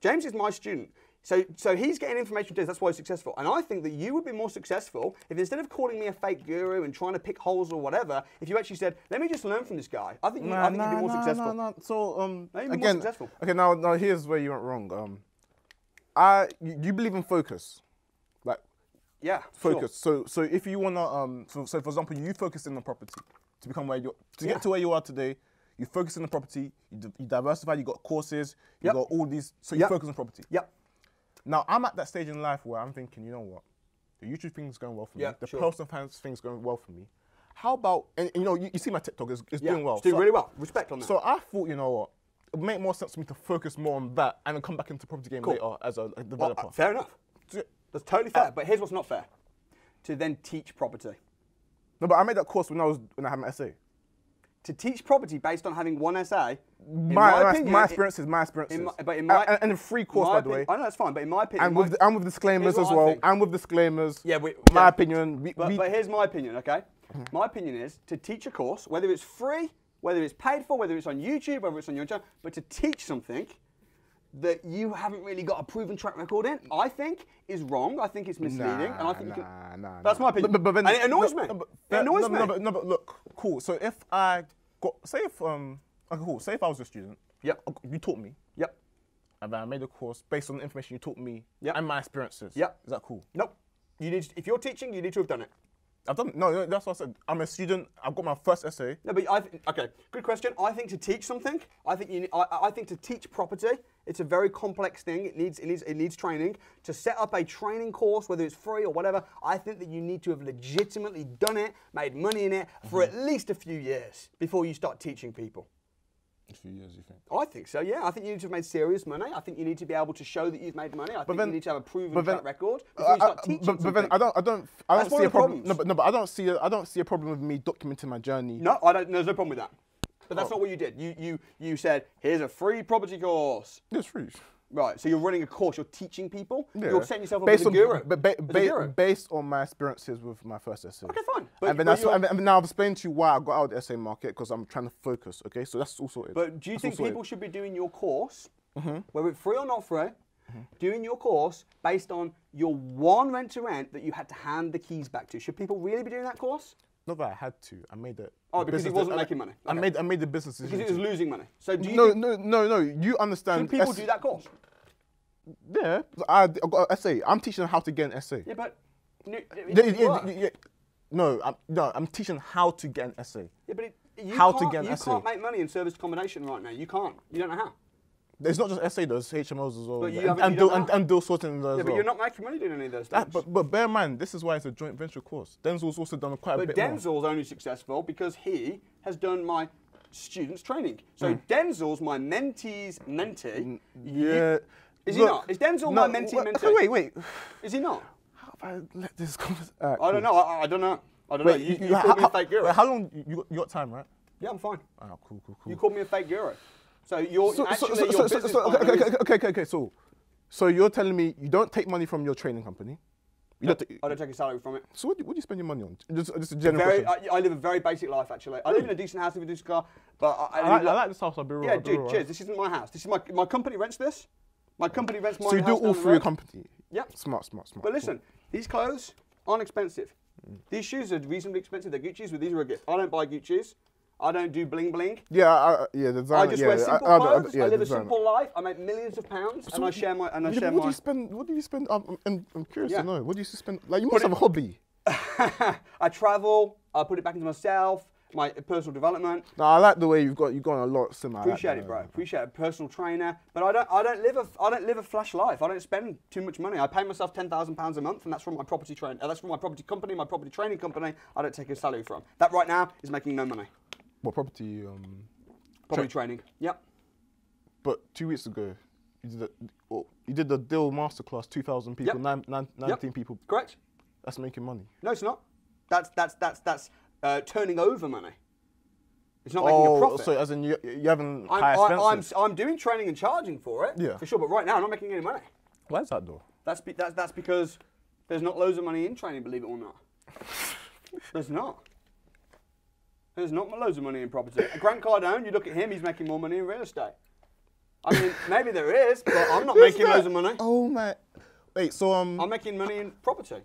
James is my student. So, so he's getting information from Denzel. That's why he's successful. And I think that you would be more successful if instead of calling me a fake guru and trying to pick holes or whatever, if you actually said, "Let me just learn from this guy." I think, you, I think you'd be more successful. Nah, nah. So um, No, you'd be more again, successful. okay. Now, now here's where you went wrong. Um, I you, you believe in focus, Yeah, sure. focus. So so if you wanna um, so, so for example, you focus in the property to become where you to Yeah. get to where you are today. You focus in the property. You, di- you diversify. You got courses. You Yep. got all these. So you Yep. focus on property. Yep. Now I'm at that stage in life where I'm thinking, you know what, the YouTube thing's going well for Yeah, me. The sure. personal finance thing's going well for me. How about and, and you know you, you see my TikTok is, is Yeah, doing well. It's doing So- really well. Respect on that. so I thought, you know what, it would make more sense for me to focus more on that and then come back into property game Cool. later as a, a Well, developer. uh, fair enough. That's totally fair. Uh, but here's what's not fair: to then teach property. no, but I made that course when I was when I had my SA. To teach property based on having one SA, in My, my, opinion, my it- experiences, my experiences. in my- but in my- and, and a free course, by the way. I know that's fine, but in my opinion, And my- with, and with disclaimers as well. And with disclaimers. Yeah, we, my yeah. opinion. We, But, we, but here's my opinion, okay? Mm-hmm. My opinion is to teach a course, whether it's free, whether it's paid for, whether it's on YouTube, whether it's on your channel, but to teach something that you haven't really got a proven track record in, I think is wrong. I think it's misleading, and I think nah, you can. nah, That's my opinion. But, but, but and it annoys no, me. no, but- it annoys no, me. No, but, no, but look, cool. So if I got, say if um, okay, cool. Say if I was a student. Yep. You taught me. Yep. and then I made a course based on the information you taught me Yep. and my experiences. Yep. Is that cool? Nope. You need. If you're teaching, you need to have done it. I've done no, no, that's what I said. I'm a student. I've got my first SA. No, but I okay. Good question. I think to teach something, I think you. I, I think to teach property, it's a very complex thing. It needs it needs it needs training. To set up a training course, whether it's free or whatever, I think that you need to have legitimately done it, made money in it for Mm-hmm. at least a few years before you start teaching people. A few years, you think? I think so. Yeah, I think you need to have made serious money. I think you need to be able to show that you've made money. I think then- you need to have a proven but then- track record Uh, before you start uh, teaching but, but then. I don't, I don't, I That's don't one see a problem. No, but no, but I don't see, a, I don't see a problem with me documenting my journey. No, I don't. There's no problem with that. But that's Oh. not what you did. You you you said here's a free property course. It's free. Right. So you're running a course. You're teaching people. Yeah. You're setting yourself up based as a on, guru. ba- ba- As a ba- guru. based on my experiences with my first SA. Okay, fine. But- and then but that's you're- and, then- now I've explained to you why I got out of the SA market because I'm trying to focus. Okay, so that's also it. But do you That's think people should be doing your course, Mm-hmm. whether it's free or not free, doing your course based on your one rent to rent that you had to hand the keys back to? Should people really be doing that course? Not that I had to. I made it. Oh, because it wasn't making money. I Okay. made I made the business Because it was to- losing money. So do you no, think no, no, no. You understand? should people do that course? Yeah, I, I got an SA. I'm teaching them how to get an SA. Yeah, but no, it, Yeah, it yeah, work. yeah, yeah. No, I'm, no, I'm teaching how to get an SA. Yeah, but it, you How to can't, get an you SA. can't make money in service accommodation right now. You can't. You don't know how. There's not just SA, there's HMOs as well. But you and, and, you and, know. and deal sourcing as Yeah, well. but you're not making money doing any of those things. That- but, but bear in mind, this is why it's a joint venture course. Denzel's also done quite a But bit more. Denzel's only successful because he has done my students training. So Mm. Denzel's my mentee's mentee. You- Yeah. Is he not? Is Denzel my mentee wait, mentee? Wait, wait. Is he not? How have I let this <laughs> go? Alright, I don't know. I, I don't know. I don't Wait, know. You, you, how, called me a fake wait, how long? You, you, got, you got time, right? yeah, I'm fine. Ah, cool, cool, cool. You called me a fake guru. So you're so, actually so, so, your so, so, business so, partner okay, okay, okay, okay, okay, so, so you're telling me you don't take money from your training company? You don't take, I don't take a salary from it. so what do, you, what do you spend your money on? Just, just a general Very, question. I, I live a very basic life actually. I live in a decent house with a decent car, but I, I, I, like, live- I like this house. I'll be real. Yeah, I'll real, dude, right? cheers. This isn't my house. This is my my company rents this. My company rents my So you do house all down the through your company? Yep. Smart, smart, smart. But cool. listen, these clothes aren't expensive. Mm. These shoes are reasonably expensive. They're Gucci's, but these are a gift. I don't buy Gucci's. I don't do bling bling. Yeah, I, yeah, design. I just yeah, wear simple I, I, clothes. yeah, I live a simple life. I make millions of pounds, and I share my and I Yeah, share but what do you spend? What do you spend? I'm, I'm, I'm curious Yeah. to know. What do you spend? Like you must have a hobby. <laughs> I travel. I put it back into myself. my personal development. No, I like the way you've got you've gone a lot similar. I like Appreciate it, bro. uh, Appreciate it. Personal trainer, but I don't. I don't live a. I don't live a flash life. I don't spend too much money. I pay myself ten thousand pounds a month, and that's from my property train. Uh, that's from my property company, my property training company. I don't take a salary from. That right now is making no money. What property? Um, Property training. Yep. but two weeks ago, you did the oh, you did the deal masterclass. Two thousand people, Yep. nine, nine, Yep. 19 people. Correct. That's making money. No, it's not. That's that's that's that's uh, turning over money. It's not making a Oh, profit. so as in you, you haven't I'm, high I, I'm. I'm doing training and charging for it, Yeah. for sure. But right now, I'm not making any money. Why is that though? That's, be, that's, that's because there's not loads of money in training, believe it or not. <laughs> There's not. There's not loads of money in property. Grant Cardone, you look at him, he's making more money in real estate. I mean, <laughs> maybe there is, but I'm not making loads of money. Oh my! Wait, so um, I'm making money in property.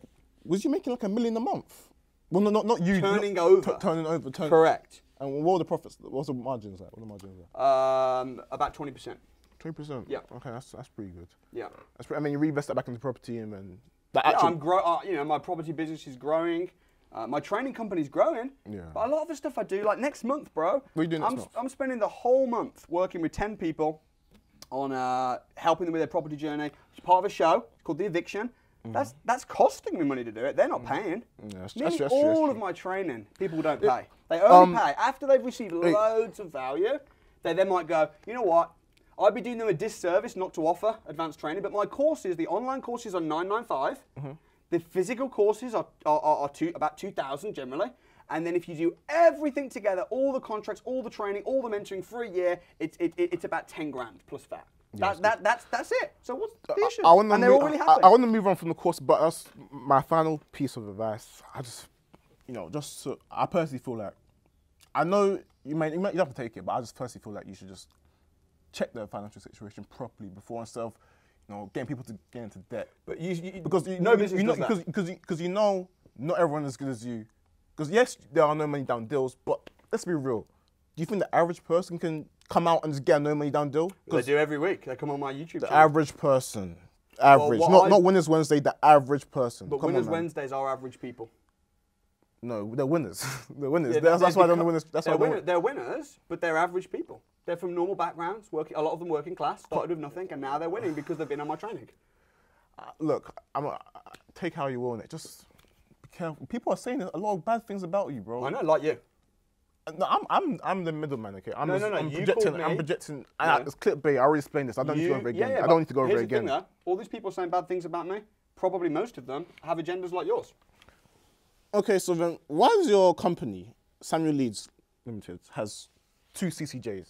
was you making like a million a month? Well, no, not not you. Turning not, over. turning over. Turn, Correct. And what were the profits? What's the margins like? What are the margins like? Um, about 20%. Twenty percent. Yeah. Okay, that's that's pretty good. Yeah. That's pretty, I mean, you reinvest that back into property and then the Yeah, actual. I'm grow. Uh, you know, my property business is growing. Uh, my training company's growing. Yeah. But a lot of the stuff I do, like next month, bro. What doing I'm, next month? I'm spending the whole month working with ten people on uh, helping them with their property journey. It's part of a show called The Eviction. That's that's costing me money to do it. They're not paying. Mm-hmm. Yeah, that's- Nearly that's- that's all of my training, people don't pay. They only um, pay after they've received loads of value. They then might go, you know what? I'd be doing them a disservice not to offer advanced training, but my courses, the online courses, are 995. Mm-hmm. The physical courses are, are, are, two, about 2,000 generally. And then if you do everything together, all the contracts, all the training, all the mentoring for a year, it's it, it, it's about 10 grand plus that. that, that that's that's it. So what's the issue? I, want and they're all really happy. I, want to move on from the course, but that's my final piece of advice. I just, you know, just so, I personally feel like I know you might you might you have to take it, but I just personally feel like you should just check their financial situation properly before instead of you know getting people to get into debt. but you, you because you, no you, business you know that. because because you know not everyone is as good as you. Because yes, there are no money down deals, but let's be real. Do you think the average person can come out and just get a no money down deal? they do every week. They come on my YouTube the channel. average person, average, what not I- not Winners Wednesday, the average person. but Come Winners man. Wednesdays are average people. No, they're winners. <laughs> they're winners. Yeah, that's, they're- that's why don't know winners. That's they're, winner- they're winners, but they're average people. They're from normal backgrounds. Working, a lot of them working class, started with nothing, and now they're winning because they've been on my training. Uh, look, I'm a, take how you will it. Just be careful. People are saying a lot of bad things about you, bro. I know, like you. No, I'm, I'm, I'm the middleman, okay? I'm, No, just, no, no, I'm you projecting. I'm projecting. No. I, it's clickbait. I already explained this. I don't need to go over it yeah, again. yeah, I don't need to go over it the thing, again. though. All these people saying bad things about me, probably most of them have agendas like yours. Okay, so then why is your company, Samuel Leeds Limited, has two CCJs,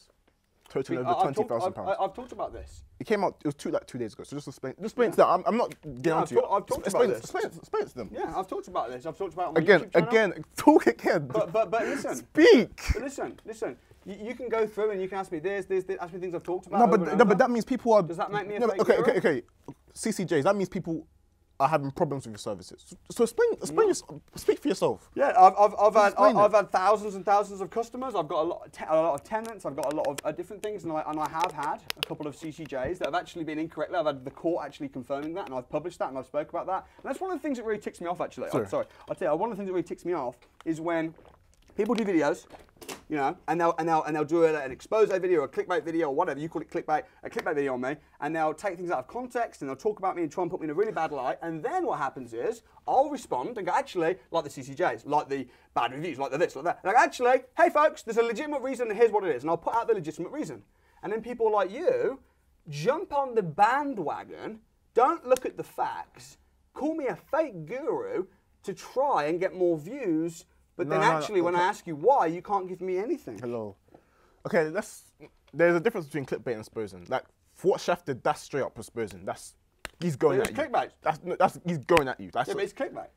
totaling I- over I've twenty thousand I've- pounds? I've talked about this. It came out. It was two like two days ago. So just explain. Just explain to them. I'm, I'm not getting Yeah, I've onto you. I've talked explain, about this. Explain, explain it to them. Yeah, I've talked about this. I've talked about it Again, again, <laughs> talk again. But, but, but listen. Speak. But listen, listen. You, you can go through and you can ask me this, this, this, ask me things I've talked about. No, but no, but that means people are. Does that make me a no, okay, okay, okay. CCJs. That means people are having problems with your services. So, explain, explain. Your, speak for yourself. Yeah, I've, I've, I've, had, Explain I've had thousands and thousands of customers. I've got a lot, of a lot of tenants. I've got a lot of uh, different things, and I, and I have had a couple of CCJs that have actually been incorrectly. I've had the court actually confirming that, and I've published that, and I've spoke about that. And that's one of the things that really ticks me off. Actually, Sorry. I'm sorry. I'll tell you, one of the things that really ticks me off is when people do videos, you know, and they'll and they'll and they'll do an expose video, a clickbait video, or whatever you call it, clickbait, a clickbait video on me, and they'll take things out of context and they'll talk about me and try and put me in a really bad light. And then what happens is I'll respond and go, actually, like the CCJs, like the bad reviews, like the this, like that. Like actually, hey folks, there's a legitimate reason, and here's what it is, and I'll put out the legitimate reason. And then people like you jump on the bandwagon, don't look at the facts, call me a fake guru to try and get more views. But No, then no, no, actually, when I ask you why, you can't give me anything. Hello. Okay, let's. There's a difference between clickbait and exposing. Like what Shaf did, that's straight up exposing. That's he's going at it's you. clickbait. That's that's he's going at you. That's Yeah, but it's clickbait.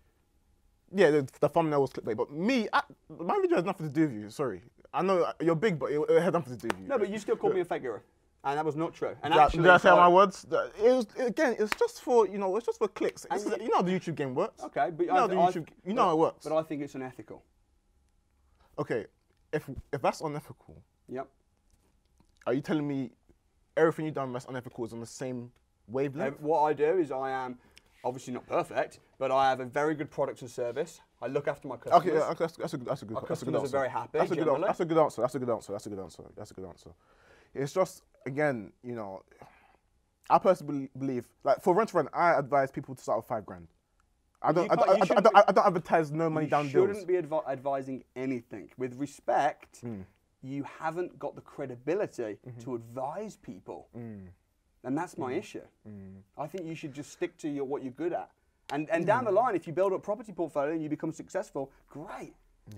yeah. The, the thumbnail was clickbait, but me, I, my video has nothing to do with you. Sorry, I know uh, you're big, but it, it had nothing to do with you. No, but you still called me a fake. And that was not true. And Did I, actually, did I say my words? It was again. It's just for you know. It's just for clicks. It's, you- know how the YouTube game works. Okay, but you know how I, the I- YouTube. You know how it works. But I think it's unethical. okay, if if that's unethical, Yep. are you telling me everything you've done that's unethical is on the same wavelength? What I do is I am obviously not perfect, but I have a very good product and service. I look after my customers. Okay, yeah, okay, that's, that's a good. That's a good. Our that's a good customers are very happy, That's a good. generally. That's a good answer. That's a good answer. That's a good answer. That's a good answer. That's a good answer. It's just again, you know, I personally believe, like for rent to rent, I advise people to start with five grand. I don't. I, don't, I, don't, I don't advertise no money down deals. you shouldn't be advi- advising anything. With respect, Hmm. you haven't got the credibility Mm-hmm. to advise people, Hmm. and that's my issue. I think you should just stick to your, what you're good at. And, and Hmm. down the line, if you build up property portfolio and you become successful, great.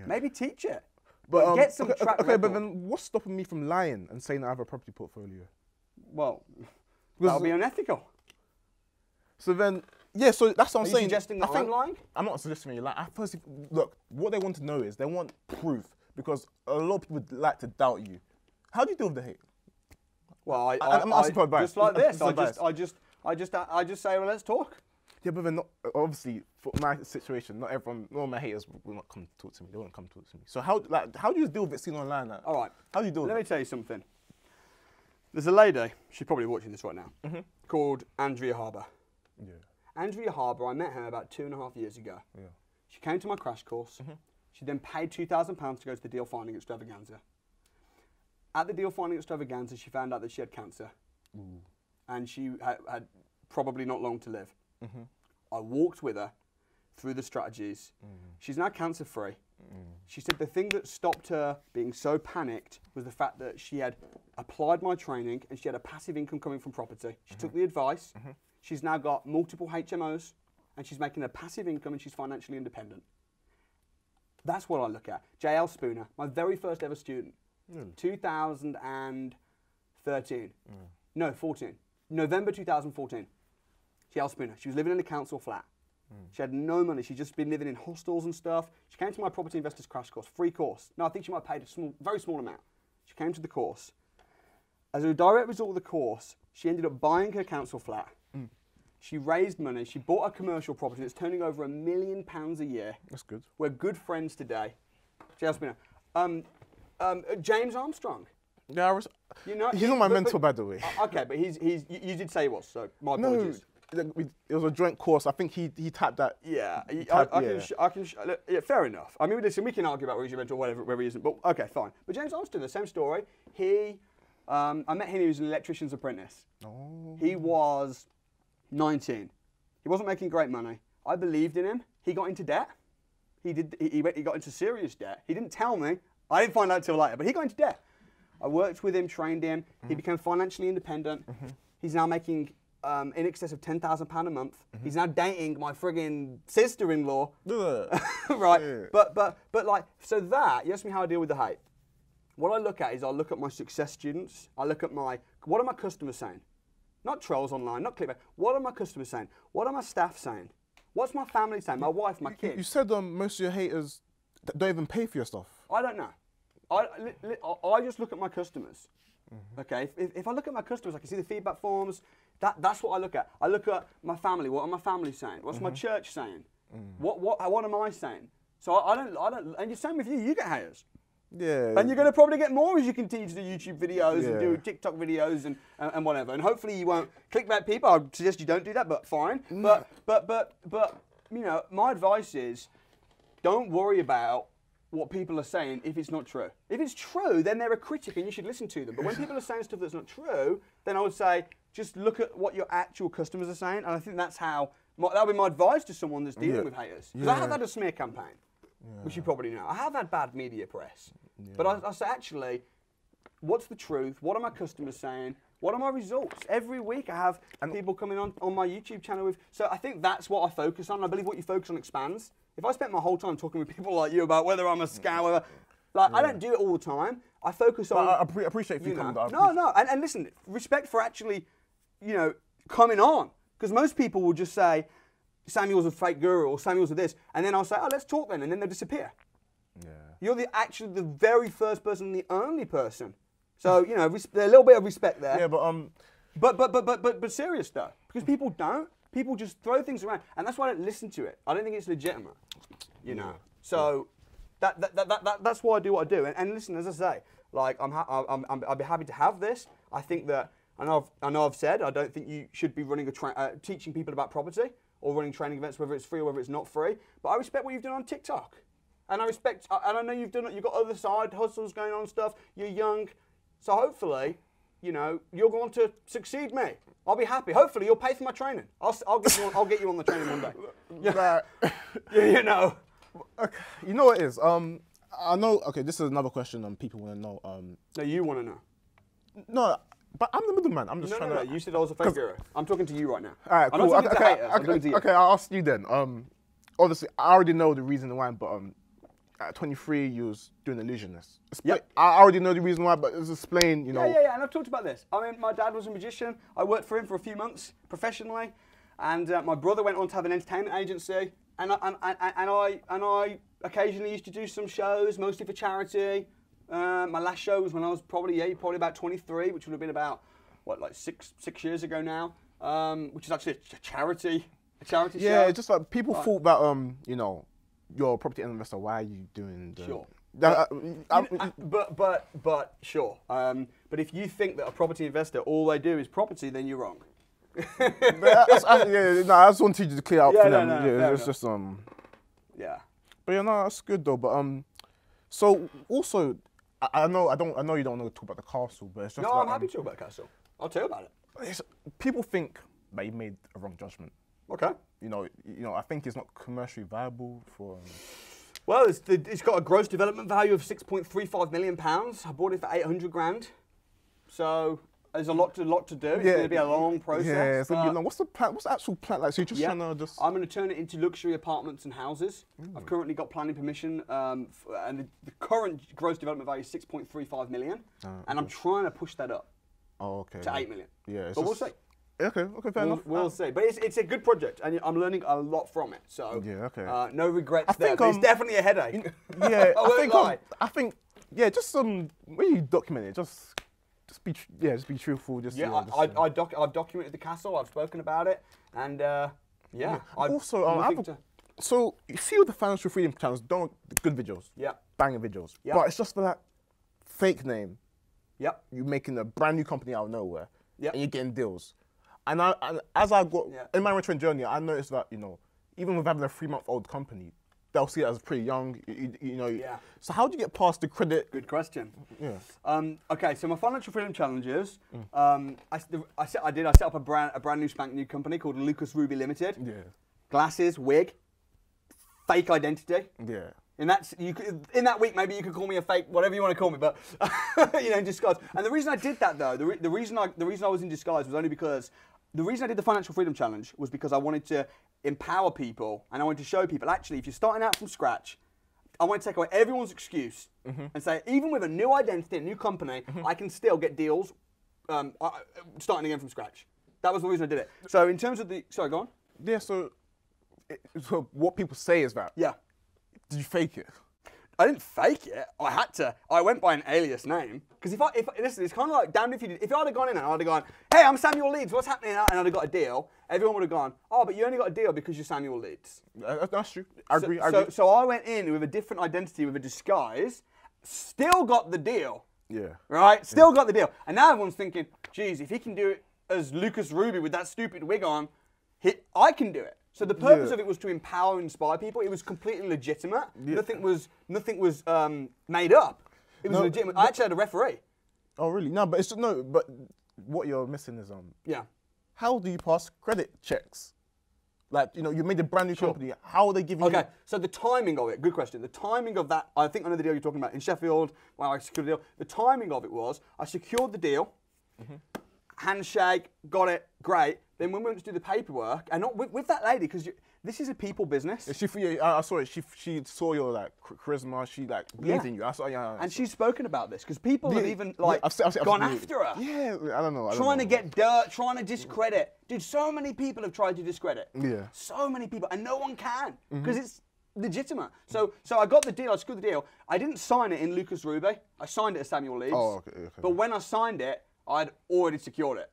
Maybe teach it. But, um, get some okay, track okay, but then what's stopping me from lying and saying I have a property portfolio? well, <laughs> that'll be unethical. So then, yeah. So that's what I'm you saying. suggesting I think, I'm lying? I'm not suggesting you lie. I first look. What they want to know is they want proof because a lot of people would like to doubt you. How do you deal with the hate? Well, I, I- I, I'm asking advice. Just like I'm- this, I just, I just, I just, I just say, well, let's talk. Yeah, but then not, obviously for my situation, not everyone, all my haters will not come talk to me. They won't come talk to me. So how like how do you deal with it seen online? Like, All right. How do you deal with Let me it? tell you something. There's a lady, she's probably watching this right now, Mm-hmm. called Andrea Harbour. Yeah. Andrea Harbour, I met her about two and a half years ago. Yeah. She came to my crash course. Mm-hmm. She then paid £2,000 to go to the deal finding extravaganza. At the deal finding extravaganza, she found out that she had cancer. And she had, had probably not long to live. Mm-hmm. I walked with her through the strategies. Mm. She's now cancer free. Mm. She said the thing that stopped her being so panicked was the fact that she had applied my training and she had a passive income coming from property. She took mm-hmm. the advice. Mm-hmm. She's now got multiple HMOs and she's making a passive income and she's financially independent. That's what I look at. JL Spooner, my very first ever student, hmm. 2013. Hmm. No, 14. November 2014. JL Spooner. She was living in a council flat. She had no money. She'd just been living in hostels and stuff. She came to my property investors crash course, free course. No, I think she might have paid a small, very small amount. She came to the course. As a direct result of the course, she ended up buying her council flat. She raised money. She bought a commercial property that's turning over a million pounds a year. That's good. We're good friends today. JL. Um, um, uh, James Armstrong. Yeah, I res- You know, he's not my but- mentor, but- by the way. Uh, okay, but he's, he's, you, you did say he was, so my apologies. It was a joint course. I think he he tapped that. Yeah, I, I, I yeah. can, I can, look, yeah, fair enough. I mean, listen, we can argue about whether he's mentor whatever, whether he isn't, but okay, fine. But James Armstrong, the same story. He, um, I met him. He was an electrician's apprentice. Oh. He was 19. He wasn't making great money. I believed in him. He got into debt. He did. He, he, went, he got into serious debt. He didn't tell me. I didn't find out till later. But he got into debt. I worked with him, trained him. He became financially independent. He's now making um, in excess of ten thousand pound a month. He's now dating my frigging sister-in-law, <laughs> right? Yeah. But but but like so that you ask me how I deal with the hate. What I look at is I look at my success students. I look at my what are my customers saying? Not trolls online, not clickbait. What are my customers saying? What are my staff saying? What's my family saying? My wife, my kids. You said um, most of your haters don't even pay for your stuff. I don't know. I, I- just look at my customers. Mm-hmm. Okay, if, if, if I look at my customers, I can see the feedback forms. That, that's what I look at. I look at my family. What are my family saying? What's Mm-hmm. my church saying? Mm. What, what, what am I saying? So I, I don't, I don't, and the same with you. You get haters. Yeah. And you're going to probably get more as you continue to do YouTube videos and do TikTok videos and, and, and whatever. And hopefully you won't clickbait people. I suggest you don't do that, but fine. But but but but you know, my advice is don't worry about what people are saying if it's not true. If it's true, then they're a critic and you should listen to them. But when <laughs> people are saying stuff that's not true, then I would say just look at what your actual customers are saying. And I think that's how my, that would be my advice to someone that's dealing Yeah. with haters. Because I have had a smear campaign, which you probably know. I have had bad media press. But I, I say actually, what's the truth? What are my customers saying? What are my results? Every week I have people coming on, on my YouTube channel with. So I think that's what I focus on. I believe what you focus on expands. If I spent my whole time talking with people like you about whether I'm a scam, whether, like I don't do it all the time. I focus on. I, I appreciate if you, you come. know. I No, no, and, and listen, respect for actually, you know, coming on. Because most people will just say, Samuel's a fake guru or Samuel's a this, and then I'll say, oh, let's talk then, and then they'll disappear. Yeah. You're the actually the very first person, the only person. So you know, res- a little bit of respect there. Yeah, but um, But but but but but but serious though, because people don't. People just throw things around, and that's why I don't listen to it. I don't think it's legitimate. You know. So that, that, that, that, that that's why I do what I do. And, and listen, as I say, like I'm, ha- I'm, I'm I'd be happy to have this. I think that I know I've, I know I've said I don't think you should be running a tra- uh, teaching people about property. or running training events, whether it's free or whether it's not free. But I respect what you've done on TikTok, and I respect, and I know you've done, it. you've got other side hustles going on and stuff. You're young, so hopefully, you know, you're going to succeed me. I'll be happy. Hopefully, you'll pay for my training. I'll, I'll get you on, I'll get you on the training one day. <laughs> Like, <laughs> you know. okay, you know what it is? Um, I know. Okay, this is another question. Um, people want to know. Um, No, you want to know. no, but I'm the middleman. I'm just No, trying no, no. to. You said I was a fake guru. I'm talking to you right now. All right, I'm cool. not talking okay, to okay. I'm talking to you. okay, I'll ask you then. Um, obviously, I already know the reason why, but um, at 23, you was doing illusionist. Yep. I already know the reason why, but just explain. You know. Yeah, yeah, yeah. And I've talked about this. I mean, my dad was a magician. I worked for him for a few months professionally, and uh, my brother went on to have an entertainment agency. And I, and, and, and I and I occasionally used to do some shows, mostly for charity. Uh, my last show was when I was probably yeah, probably about 23, which would have been about what like six six years ago now. Um, which is actually a ch- charity, a charity Yeah, show. it's just like people thought that um, you know, you're a property investor. Why are you doing the? Sure. That, uh, I'm- Uh, but but but sure. Um, but if you think that a property investor all they do is property, then you're wrong. <laughs> I, yeah, no, I just wanted you to clear up Yeah, for no, them. no, yeah, it's enough. just um. Yeah. But yeah, no, that's good though. But um, so also, I, I know I don't I know you don't want to talk about the castle, but it's just No, like, I'm happy um, to talk about Castle. I'll tell you about it. people think that you made a wrong judgment. Okay. You know, you know, I think it's not commercially viable for. Um, Well, it's, the, it's got a gross development value of 6.35 million pounds. I bought it for 800 grand. So there's a lot to lot to do. It's going to be a long process. Yeah, it's gonna be long. What's the plan? What's the actual plan? Like, so you're just Yeah. trying to just. I'm going to turn it into luxury apartments and houses. Mm. I've currently got planning permission, um, f- and the, the current gross development value is 6.35 million, Ah, and I'm trying to push that up oh, okay. to 8 million. Yeah, it's but we'll see. Okay, okay, fair We'll, enough. we'll Uh, see. But it's, it's a good project, and I'm learning a lot from it. So Yeah, okay. uh, no regrets I there. think, but it's um, definitely a headache. yeah, <laughs> I I think. Um. I think. Yeah, just some when you document it, just just be tr- yeah, just be truthful. Just Yeah, you know, just, I, I, I doc, I've documented the castle. I've spoken about it, and uh, yeah. I'm also, um, I looking have a- to- so you see all the financial freedom channels, don't good videos, yeah, banger videos, Yeah. but it's just for that fake name. yep, You're making a brand new company out of nowhere, Yep. and you're getting deals. And, I, and as I got Yeah. in my return journey, I noticed that you know, even with having a three month old company, they'll see it as pretty young. You, you- know. Yeah. So how do you get past the credit? good question. Yeah. Um, okay, so my financial freedom challenges. Mm. Um, I, I, set, I did. I set up a brand, a brand new spank new company called Lucas Ruby Limited. Yeah. Glasses, wig, fake identity. Yeah. In that, you could, in that week, maybe you could call me a fake, whatever you want to call me, but <laughs> you know, in disguise. And the reason I did that, though, the, re- the reason I the reason I was in disguise was only because the reason I did the financial freedom challenge was because I wanted to empower people and I want to show people actually, if you're starting out from scratch, I want to take away everyone's excuse and say, even with a new identity, a new company, I can still get deals um, uh, starting again from scratch. That was the reason I did it. So in terms of the, sorry, go on. Yeah. So, it, so what people say is that Yeah. did you fake it? I didn't fake it. I had to. I went by an alias name because if I if listen, it's kind of like damned if you did. If I'd have gone in and I'd have gone, "Hey, I'm Samuel Leeds. What's happening?" and I'd have got a deal, everyone would have gone, "Oh, but you only got a deal because you're Samuel Leeds." Uh, That's true. I agree. So, I agree. so I went in with a different identity, with a disguise, still got the deal, yeah. right? Still got the deal, and now everyone's thinking, "Geez, if he can do it as Lucas Ruby with that stupid wig on, he, I can do it." So the purpose Yeah. of it was to empower and inspire people. It was completely legitimate. Nothing was nothing was um, made up. It was No, legitimate. I actually had a referee. Oh, really? No, but it's no. But what you're missing is um, Yeah. how do you pass credit checks? Like you know, you made a brand new company. How are they giving you? Okay, you? so the timing of it, good question. The timing of that, I think I know the deal you're talking about in Sheffield. Well, I secured the deal. The timing of it was I secured the deal, Mm-hmm. Handshake, got it, great. Then when we went to do the paperwork, and not with, with that lady, because this is a people business. She, yeah, I I saw it. She, she saw your like ch- charisma. She like believed Yeah. in you. I saw. Yeah. and she's spoken about this because people Yeah, have even yeah, like I've I've I've gone after her. Yeah, I don't know. I don't trying to get dirt, trying to discredit. Dude, so many people have tried to discredit. Yeah. So many people, and no one can Mm-hmm. because it's legitimate. So, so I got the deal. I screwed the deal. I didn't sign it in Lucas Ruby. I signed it as Samuel Leeds. Oh, okay, okay. But when I signed it, I'd already secured it.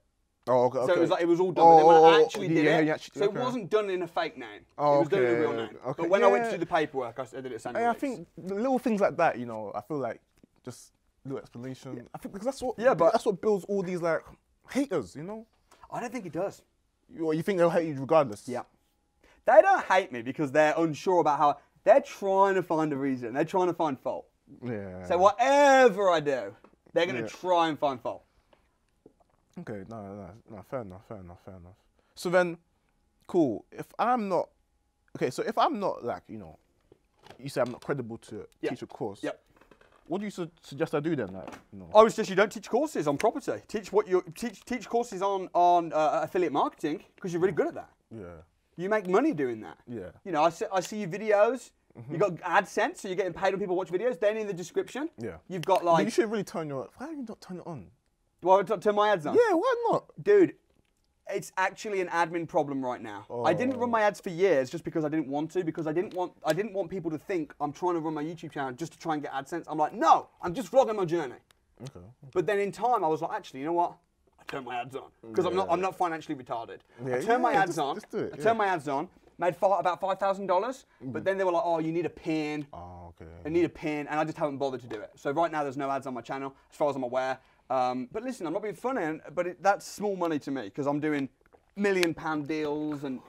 Oh, okay. So okay. it was like it was all done. Oh, but then when I oh, actually yeah, did yeah, it, yeah, actually- so it wasn't done in a fake name. Oh, it was done in a real name. okay, But when I went to do the paperwork, I did it And I think little things like that, you know, I feel like just little explanation. I think because that's what. Yeah, but- that's what builds all these like haters. You know, I don't think it does. you, you think they'll hate you regardless. Yeah. They don't hate me because they're unsure about how. They're trying to find a reason. They're trying to find fault. Yeah. So whatever I do, they're going to Yeah. try and find fault. Okay, no, no, no, fair enough, fair enough, fair enough. So then, cool. If I'm not, okay, so if I'm not like, you know, you say I'm not credible to teach a course. Yep. What do you su- suggest I do then? Like, you know. I would suggest you don't teach courses on property. Teach what you teach. Teach courses on on uh, affiliate marketing because you're really good at that. Yeah. You make money doing that. Yeah. You know, I see, I see your videos. You got AdSense, so you're getting paid when people watch videos. Then in the description, Yeah. you've got But like, you should really turn your. Why do you not turn it on? Well, t- turn my ads on. Yeah, why not? Dude, it's actually an admin problem right now. I didn't Oh. run my ads for years just because I didn't want to, because I didn't want I didn't want people to think I'm trying to run my YouTube channel just to try and get AdSense. I'm like, no, I'm just vlogging my journey. Okay. But then in time, I was like, actually, you know what? I turned my ads on because I'm not I'm not financially retarded. I Yeah, turned my ads just- on. just do it, I yeah. turned my ads on. Made fi- about five thousand dollars. But mm. then they were like, oh, you need a pin. Oh, okay. I need a pin, and I just haven't bothered to do it. So right now, there's no ads on my channel, as far as I'm aware. Um, but listen, I'm not being funny, but it, that's small money to me because I'm doing million pound deals, and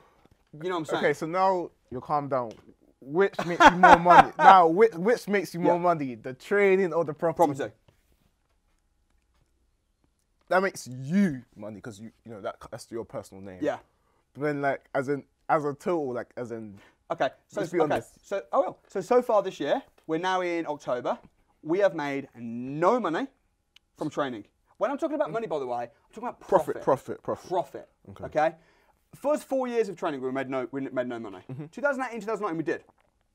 you know what I'm saying. Okay, so now you calm down. Which makes you more money? <laughs> Now, which, which makes you more Yeah. money? The training or the property? property. That makes you money because you, you know, that that's your personal name. Yeah. But then, like, as in, as a total, like, as in, Okay. So Let's be okay. honest. So oh well. So so far this year, we're now in October. We have made no money from training. When I'm talking about money, by the way, I'm talking about profit. profit, profit, profit. Profit. Okay. First four years of training, we made no we made no money. Mm-hmm. 2018, 2019, we did.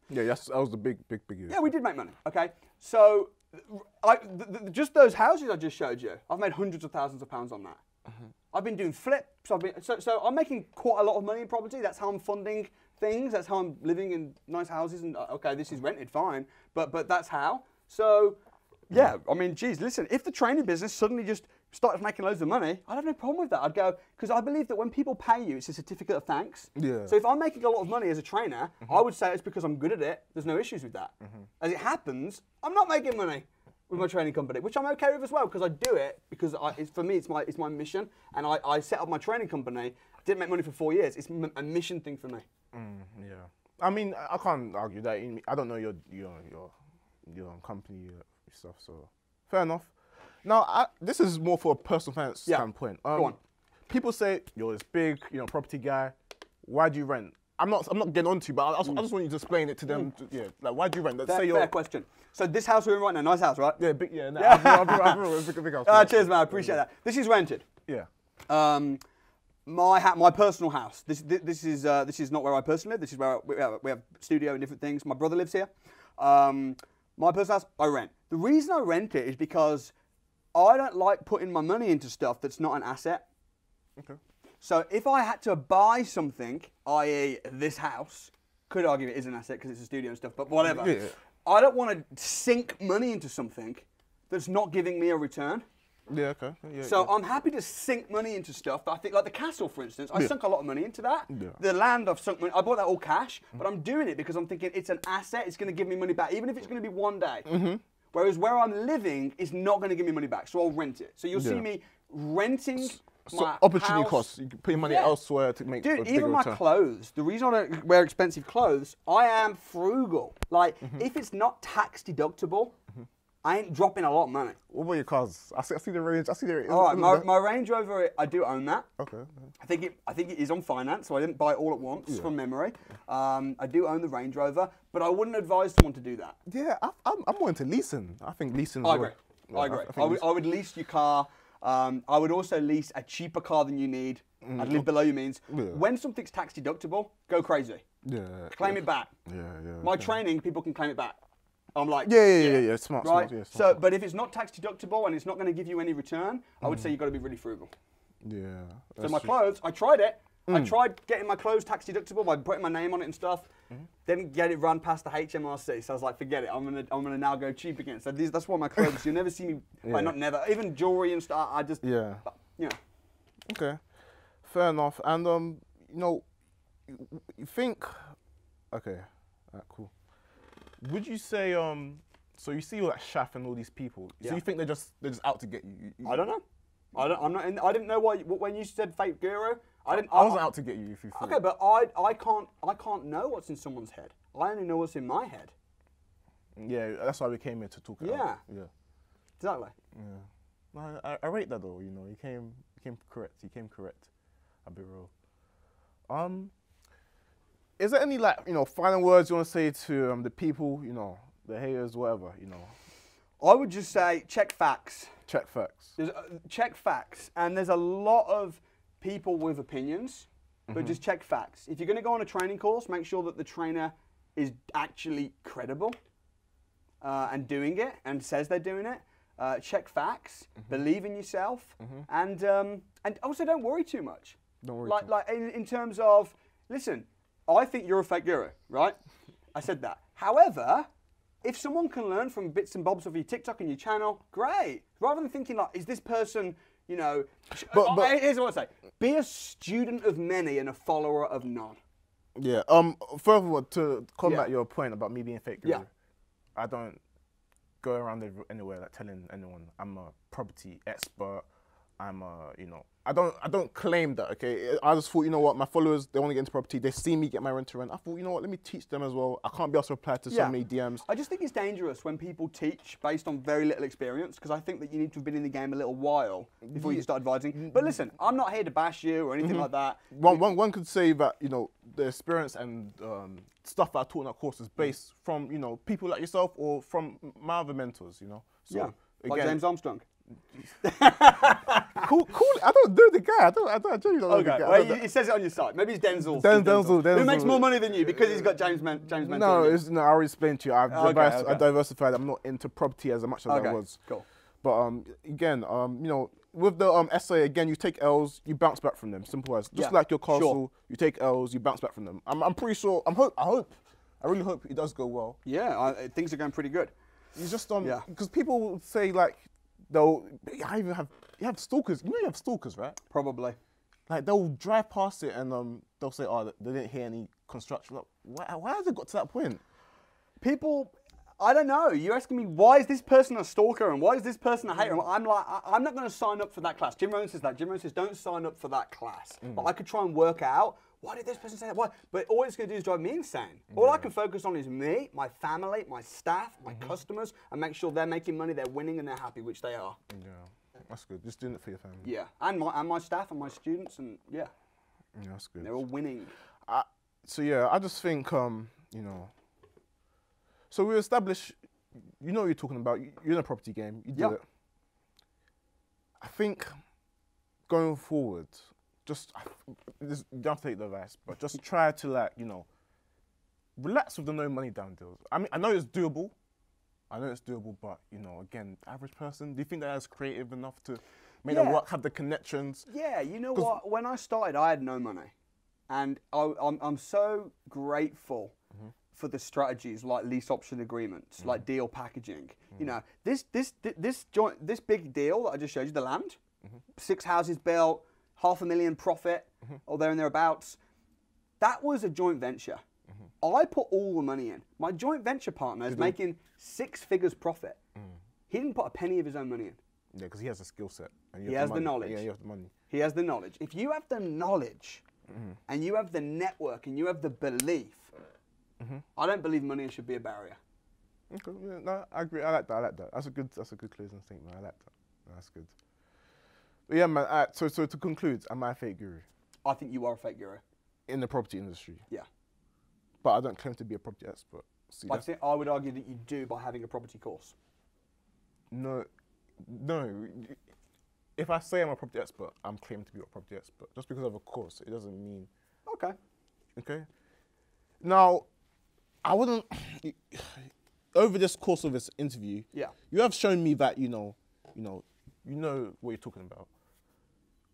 Yeah, that's, that was the big, big, big year. Yeah, we did make money. Okay, so I, th- th- just those houses I just showed you, I've made hundreds of thousands of pounds on that. I've been doing flips. I've been so, so I'm making quite a lot of money in property. That's how I'm funding things. That's how I'm living in nice houses. And uh, okay, this is rented, fine, but but that's how. So yeah, I mean, geez, listen, if the training business suddenly just started making loads of money, I'd have no problem with that. I'd go because I believe that when people pay you, it's a certificate of thanks. Yeah. So if I'm making a lot of money as a trainer, I would say it's because I'm good at it. There's no issues with that. As it happens, I'm not making money with my training company, which I'm okay with as well because I do it because I, it's, for me it's my it's my mission, and I, I set up my training company. Didn't make money for four years. It's m- a mission thing for me. Mm, yeah. I mean, I I can't argue that. I don't know your your your your company uh, stuff, so fair enough. Now, I, this is more for a personal finance Yeah. standpoint. Go Um, on. People say you're this big, you know, property guy. Why do you rent? I'm not. I'm not getting onto you, but I, I just- I just want you to explain it to them. to- yeah, like why do you rent? Let's Mm. Fair, say fair question. So this house we're in right now, nice house, right? Yeah, big. Yeah, nah, <laughs> I've, I've, I've, I've, I've, big, big house. Ah, cheers, man. I appreciate that. This is rented. Yeah. Um, my ha- my personal house. This this, this is uh, this is not where I personally live. This is where I, we, have, we have studio and different things. My brother lives here. Um, my personal house, I rent. The reason I rent it is because I don't like putting my money into stuff that's not an asset. Okay. So if I had to buy something, i.e., this house, could argue it is an asset because it's a studio and stuff, but whatever. Yeah. I don't want to sink money into something that's not giving me a return. Yeah. Okay. Yeah, So yeah. I'm happy to sink money into stuff. That I think, like the castle, for instance, I Yeah. sunk a lot of money into that. Yeah. The land, I've sunk money. I bought that all cash, but I'm doing it because I'm thinking it's an asset. It's going to give me money back, even if it's going to be one day. Mm-hmm. Whereas where I'm living is not going to give me money back, so I'll rent it. So you'll see me renting. so my opportunity house. costs. You can put your money Yeah. elsewhere to make a Dude, even my return. clothes. The reason I don't wear expensive clothes, I am frugal. Like, Mm-hmm. if it's not tax deductible, I ain't dropping a lot of money. What about your cars? I see, I see the range. I see the. All right, my, that- my Range Rover, I do own that. Okay. I think it. I think it is on finance, so I didn't buy it all at once from memory. Um, I do own the Range Rover, but I wouldn't advise someone to do that. Yeah, I, I'm, I'm more into leasing. I think leasing. I agree. I agree. I, would, I would lease your car. Um, I would also lease a cheaper car than you need. I'd live below your means. Yeah. When something's tax deductible, go crazy. Yeah. Claim it back. Yeah, yeah. My okay. training, people can claim it back. I'm like, Yeah, yeah, yeah, yeah. Smart, right. smart. Yeah, so, smart. but if it's not tax deductible and it's not going to give you any return, I would say you've got to be really frugal. yeah. So my clothes, I tried it. Mm. I tried getting my clothes tax deductible by putting my name on it and stuff. Mm-hmm. Didn't get it run past the HMRC, so I was like, forget it. I'm gonna, I'm gonna now go cheap again. So these, that's why my clothes. You'll never see me. Yeah. Well, not never. Even jewelry and stuff. I just, Yeah. you know. Okay. Fair enough. And um, you know, you, think, okay, alright, cool. Would you say um, so you see all that Shaf and all these people. Yeah. So you think they're just they're just out to get you? You- I don't know. I don't. I'm not. In, I didn't know why. When you said fake guru, I didn't. I wasn't out to get you if you thought. Okay, but I, I can't, I can't know what's in someone's head. I only know what's in my head. Yeah, that's why we came here to talk. it out. Yeah. Yeah. Exactly. Yeah. No, I, I rate that though. You know, he came, he came correct. He came correct. I'll be real. Um, is there any like you know final words you want to say to um, the people, you know, the haters, whatever, you know, I would just say check facts. check facts. There's, uh, check facts, and there's a lot of people with opinions, but just check facts. If you're going to go on a training course, make sure that the trainer is actually credible uh, and doing it and says they're doing it. Uh, check facts, Mm-hmm. believe in yourself, and um, and also don't worry too much. Don't worry Like too like in, in terms of listen, I think you're a fake guru, right? I said that. However, if someone can learn from bits and bobs of your TikTok and your channel, great. Rather than thinking like, is this person, you know? But- but- here's what I say: be a student of many and a follower of none. Yeah. Um. Furthermore, to combat Yeah. your point about me being a fake guru, Yeah. I don't go around anywhere like telling anyone I'm a property expert. I'm a, you know, I don't, I don't claim that. Okay. I just thought, you know what, my followers, they want to get into property. They see me get my rent to rent. I thought, you know what, let me teach them as well. I can't be able to reply to Yeah. so many DMs. I just think it's dangerous when people teach based on very little experience because I think that you need to have been in the game a little while before you start advising. Mm-hmm. But listen, I'm not here to bash you or anything mm-hmm. like that. One, one, one could say that you know the experience and um, stuff that I taught in that course is based mm. from you know people like yourself or from my other mentors. You know, so Yeah, like James Armstrong. Cool, cool. I don't know the guy. I don't. I don't. I genuinely don't know the Okay, guy. Well, don't- it it says it on your site. Maybe it's Denzel. Den- Denzel. Denzel, Who makes more money than you because he's got James Man- James Mentor. no, it's, no. I already explained to you. I've Okay, divers- okay. I diversified. I'm not into property as much as I was. cool. But um, again, um, you know, with the um SA, again, you take L's, you bounce back from them. Simple as. Just Yeah, like your sure. castle, you take L's, you bounce back from them. I'm, I'm pretty sure. I'm hope. I hope. I really hope it does go well. Yeah, I, things are going pretty good. You just um, Yeah. because people will say like, they'll. I even have you have stalkers. You know you have stalkers, right? Probably. Like they'll drive past it and um, they'll say, oh, they didn't hear any construction. Like, why, why has it got to that point? People, I don't know. You're asking me why is this person a stalker and why is this person a hater? Mm. I'm like, I, I'm not going to sign up for that class. Jim Rohn says that. Jim Rohn says don't sign up for that class. Mm. But I could try and work out why did this person say that? Why? But all it's going to do is drive me insane. All I can focus on is me, my family, my staff, my Mm-hmm. customers, and make sure they're making money, they're winning, and they're happy, which they are. Yeah, that's good. Just doing it for your family. Yeah, and my and my staff and my students, and yeah, Yeah, that's good. they're all winning. I, so yeah, I just think um, you know. So we establish, you know what you're talking about. You- You're in a property game. You do Yeah. it. I think going forward, just don't take the advice, but just <laughs> try to like you know, relax with the no money down deals. I mean, I know it's doable. I know it's doable, but you know, again, average person. Do you think that is creative enough to make Yeah. them work, have the connections? Yeah, you know what? When I started, I had no money, and I, I'm I'm so grateful Mm-hmm. for the strategies like lease option agreements, like deal packaging. Mm-hmm. You know, this this thi- this joint this big deal that I just showed you, the land, Mm-hmm. six houses built, half a million profit, or there and thereabouts. That was a joint venture. Mm-hmm. I put all the money in. My joint venture partner is making six figures profit. Mm. He didn't put a penny of his own money in. Yeah, because he has a skill set. And He has the money. knowledge. Yeah, you have the money. He has the knowledge. If you have the knowledge Mm-hmm. and you have the network and you have the belief, Mm-hmm. I don't believe money should be a barrier. Okay, yeah, no, I agree. I like that. I like that. That's a good. That's a good closing statement. I like that. That's good. But yeah, man. alright, so, so to conclude, am I a fake guru I think you are a fake guru. in the property industry? Yeah. But I don't claim to be a property expert. See, I think I would argue that you do by having a property course. no, no. If I say I'm a property expert, I'm claiming to be a property expert. Just because of a course, it doesn't mean Okay. Okay. Now, I wouldn't. <sighs> Over this course of this interview, Yeah. you have shown me that you know, you know, you know what you're talking about.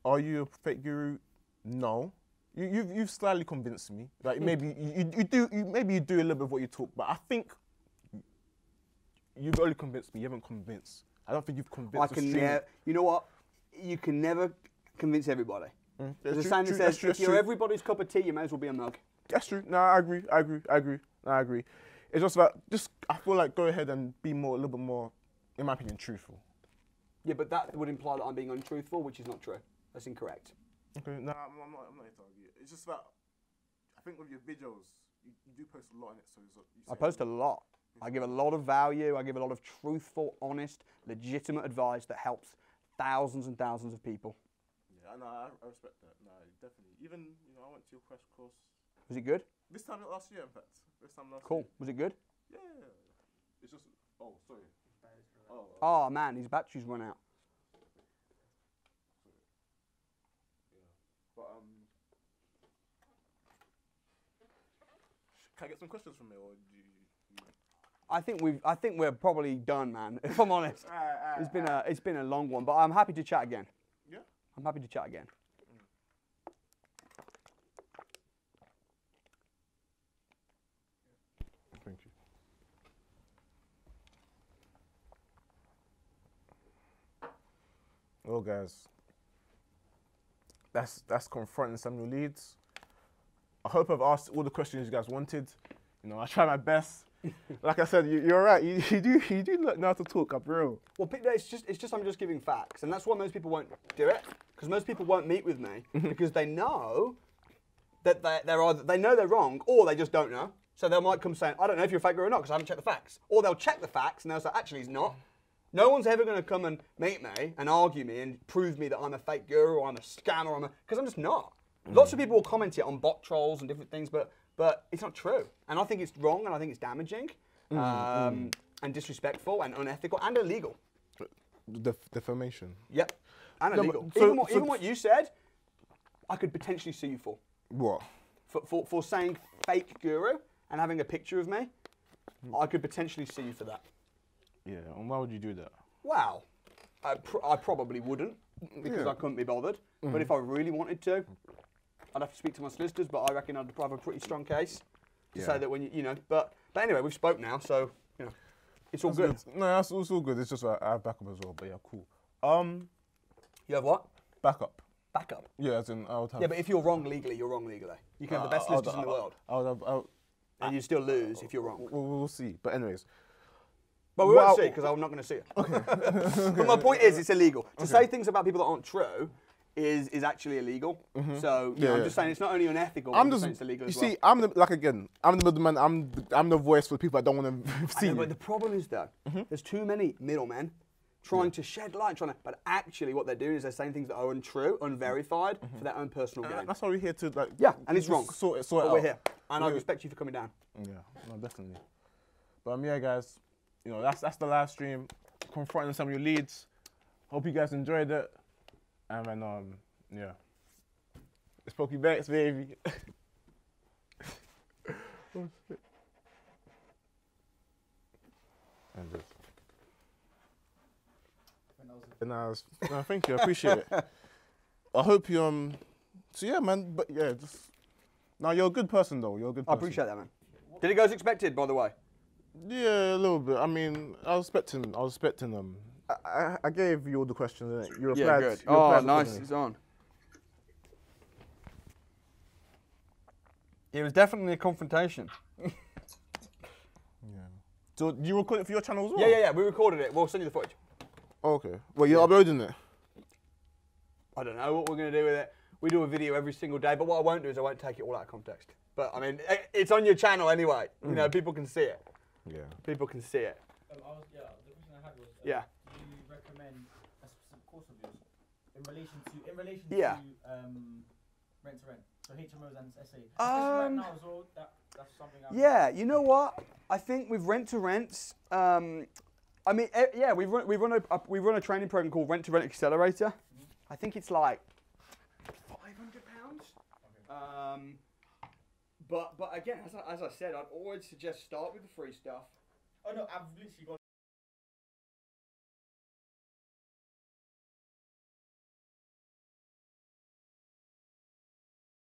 Are you a fake guru? No. You, you've you've slightly convinced me. Like maybe you, you, do you, maybe you do a little bit of what you talk, but I think you've only convinced me. You haven't convinced. I don't think you've convinced. I can never. You know what? You can never convince everybody. Mm, There's a true, saying that says, true, if you're true. everybody's cup of tea, you may as well be a mug. That's true. No, I agree. I agree. I agree. No, I agree. It's just about just. I feel like go ahead and be more, a little bit more, in my opinion, truthful. Yeah, but that would imply that I'm being untruthful, which is not true. That's incorrect. Okay, no, I'm, I'm not. I'm not here to argue. It's just that I think with your videos, you, you do post a lot in it. So it's, you I say- post a lot. I give a lot of value. I give a lot of truthful, honest, legitimate advice that helps thousands and thousands of people. Yeah, no, I, I respect that. No, definitely. Even you know, I went to your crash course Was it good? this time last year. In fact, this time last Cool. Was it good? Yeah. It's just. Oh, sorry. Oh. Oh ah, man, his batteries run out. But um. Can I get some questions from me, or do you? you... I think we've. I think we're probably done, man. <laughs> If I'm honest, Alright, alright, it's been a. It's been a long one, but I'm happy to chat again. Yeah. I'm happy to chat again. Thank you. Well, guys, that's that's confronting Samuel Leeds. I hope I've asked all the questions you guys wanted. You know, I try my best. <laughs> like I said, you, you're right. You, you do you do know how to talk. I'm real. Well, it's just it's just I'm just giving facts, and that's why most people won't do it because most people won't meet with me <laughs> because they know that they, they're either they know they're wrong or they just don't know. So they might come saying, I don't know if you're a faker or not because I haven't checked the facts, or they'll check the facts and they'll say, actually, he's not. No one's ever going to come and meet me and argue me and prove me that I'm a fake guru or I'm a scammer or I'm a because I'm just not. Lots of people will comment it on bot trolls and different things, but but it's not true. And I think it's wrong and I think it's damaging um, and disrespectful and unethical and illegal. Def- defamation. Yep. And No, illegal. so- even, what, so- even what you said, I could potentially sue you for. What? For, for, for saying fake guru and having a picture of me, I could potentially sue you for that. Yeah. And why would you do that? Wow. I, pr- I probably wouldn't because Yeah. I couldn't be bothered. But if I really wanted to, I'd have to speak to my solicitors. But I reckon I'd have a pretty strong case to Yeah. say that when you, you know. But but anyway, we've spoke now, so you know, it's all good. That's No, that's it's all good. It's just uh, I have backup as well. But yeah, cool. Um, You have what? backup. Backup. Yeah, as in I would have. Yeah, but if you're wrong legally, you're wrong legally. You can have the best I would- solicitors in the world, I would have. I would, and you still lose if you're wrong. we'll, we'll see. But anyways, But we Well- won't see because I'm not going to see it. <laughs> but my point is, it's illegal. To say things about people that aren't true is is actually illegal. So Mm-hmm. Yeah, I'm yeah. just saying it's not only unethical. I'm just. it's illegal you as well. see, I'm the like again. I'm the middleman. I'm the, I'm the voice for people that don't want to <laughs> see. know, but the problem is though, Mm-hmm. there's too many middlemen trying to shed light, trying to. But actually, what they're doing is they're saying things that are untrue, unverified for their own personal Uh, gain. That's why we're here to like. Yeah, and it's wrong. Sort it. Sort but it we're here, and I respect you for coming down. Yeah, no, definitely. But um, yeah, guys, you know that's that's the live stream confronting Samuel Leeds. Hope you guys enjoyed it, and then um yeah, it's Poku Banks, baby. oh <laughs> shit. And this. And I was, no, thank you, I appreciate it. I hope you um. So yeah, man. But yeah, just. No, you're a good person though. You're a good. I appreciate that, man. Did it go as expected, by the way? Yeah, a little bit. I mean, I was expecting. I was expecting them. I, I, I gave you all the questions. innit? You replied. you Oh, nice. accordingly. It's on. It was definitely a confrontation. Yeah. So you record it for your channel as well? Yeah, yeah, yeah. We recorded it. We'll send you the footage. Oh, okay. Well, you're uploading it. I don't know what we're going to do with it. We do a video every single day, but what I won't do is I won't take it all out of context. But I mean, it's on your channel anyway. You hmm. know, people can see it. Yeah. People can see it. Um, I was, yeah, the question I had was, uh, Yeah. do you recommend a specific course of yours in relation to in relation Yeah. to um, rent to rent, so HMOs and SA? Especially right Um, now as well, that, that's something. I'm, Yeah, you know what? I think with rent to rents, um, I mean, eh, yeah, we run we run a, a we run a training program called Rent to Rent Accelerator. I think it's like five hundred pounds. Um, but but again, as I, as I said, I'd always suggest start with the free stuff. Oh no, I've literally got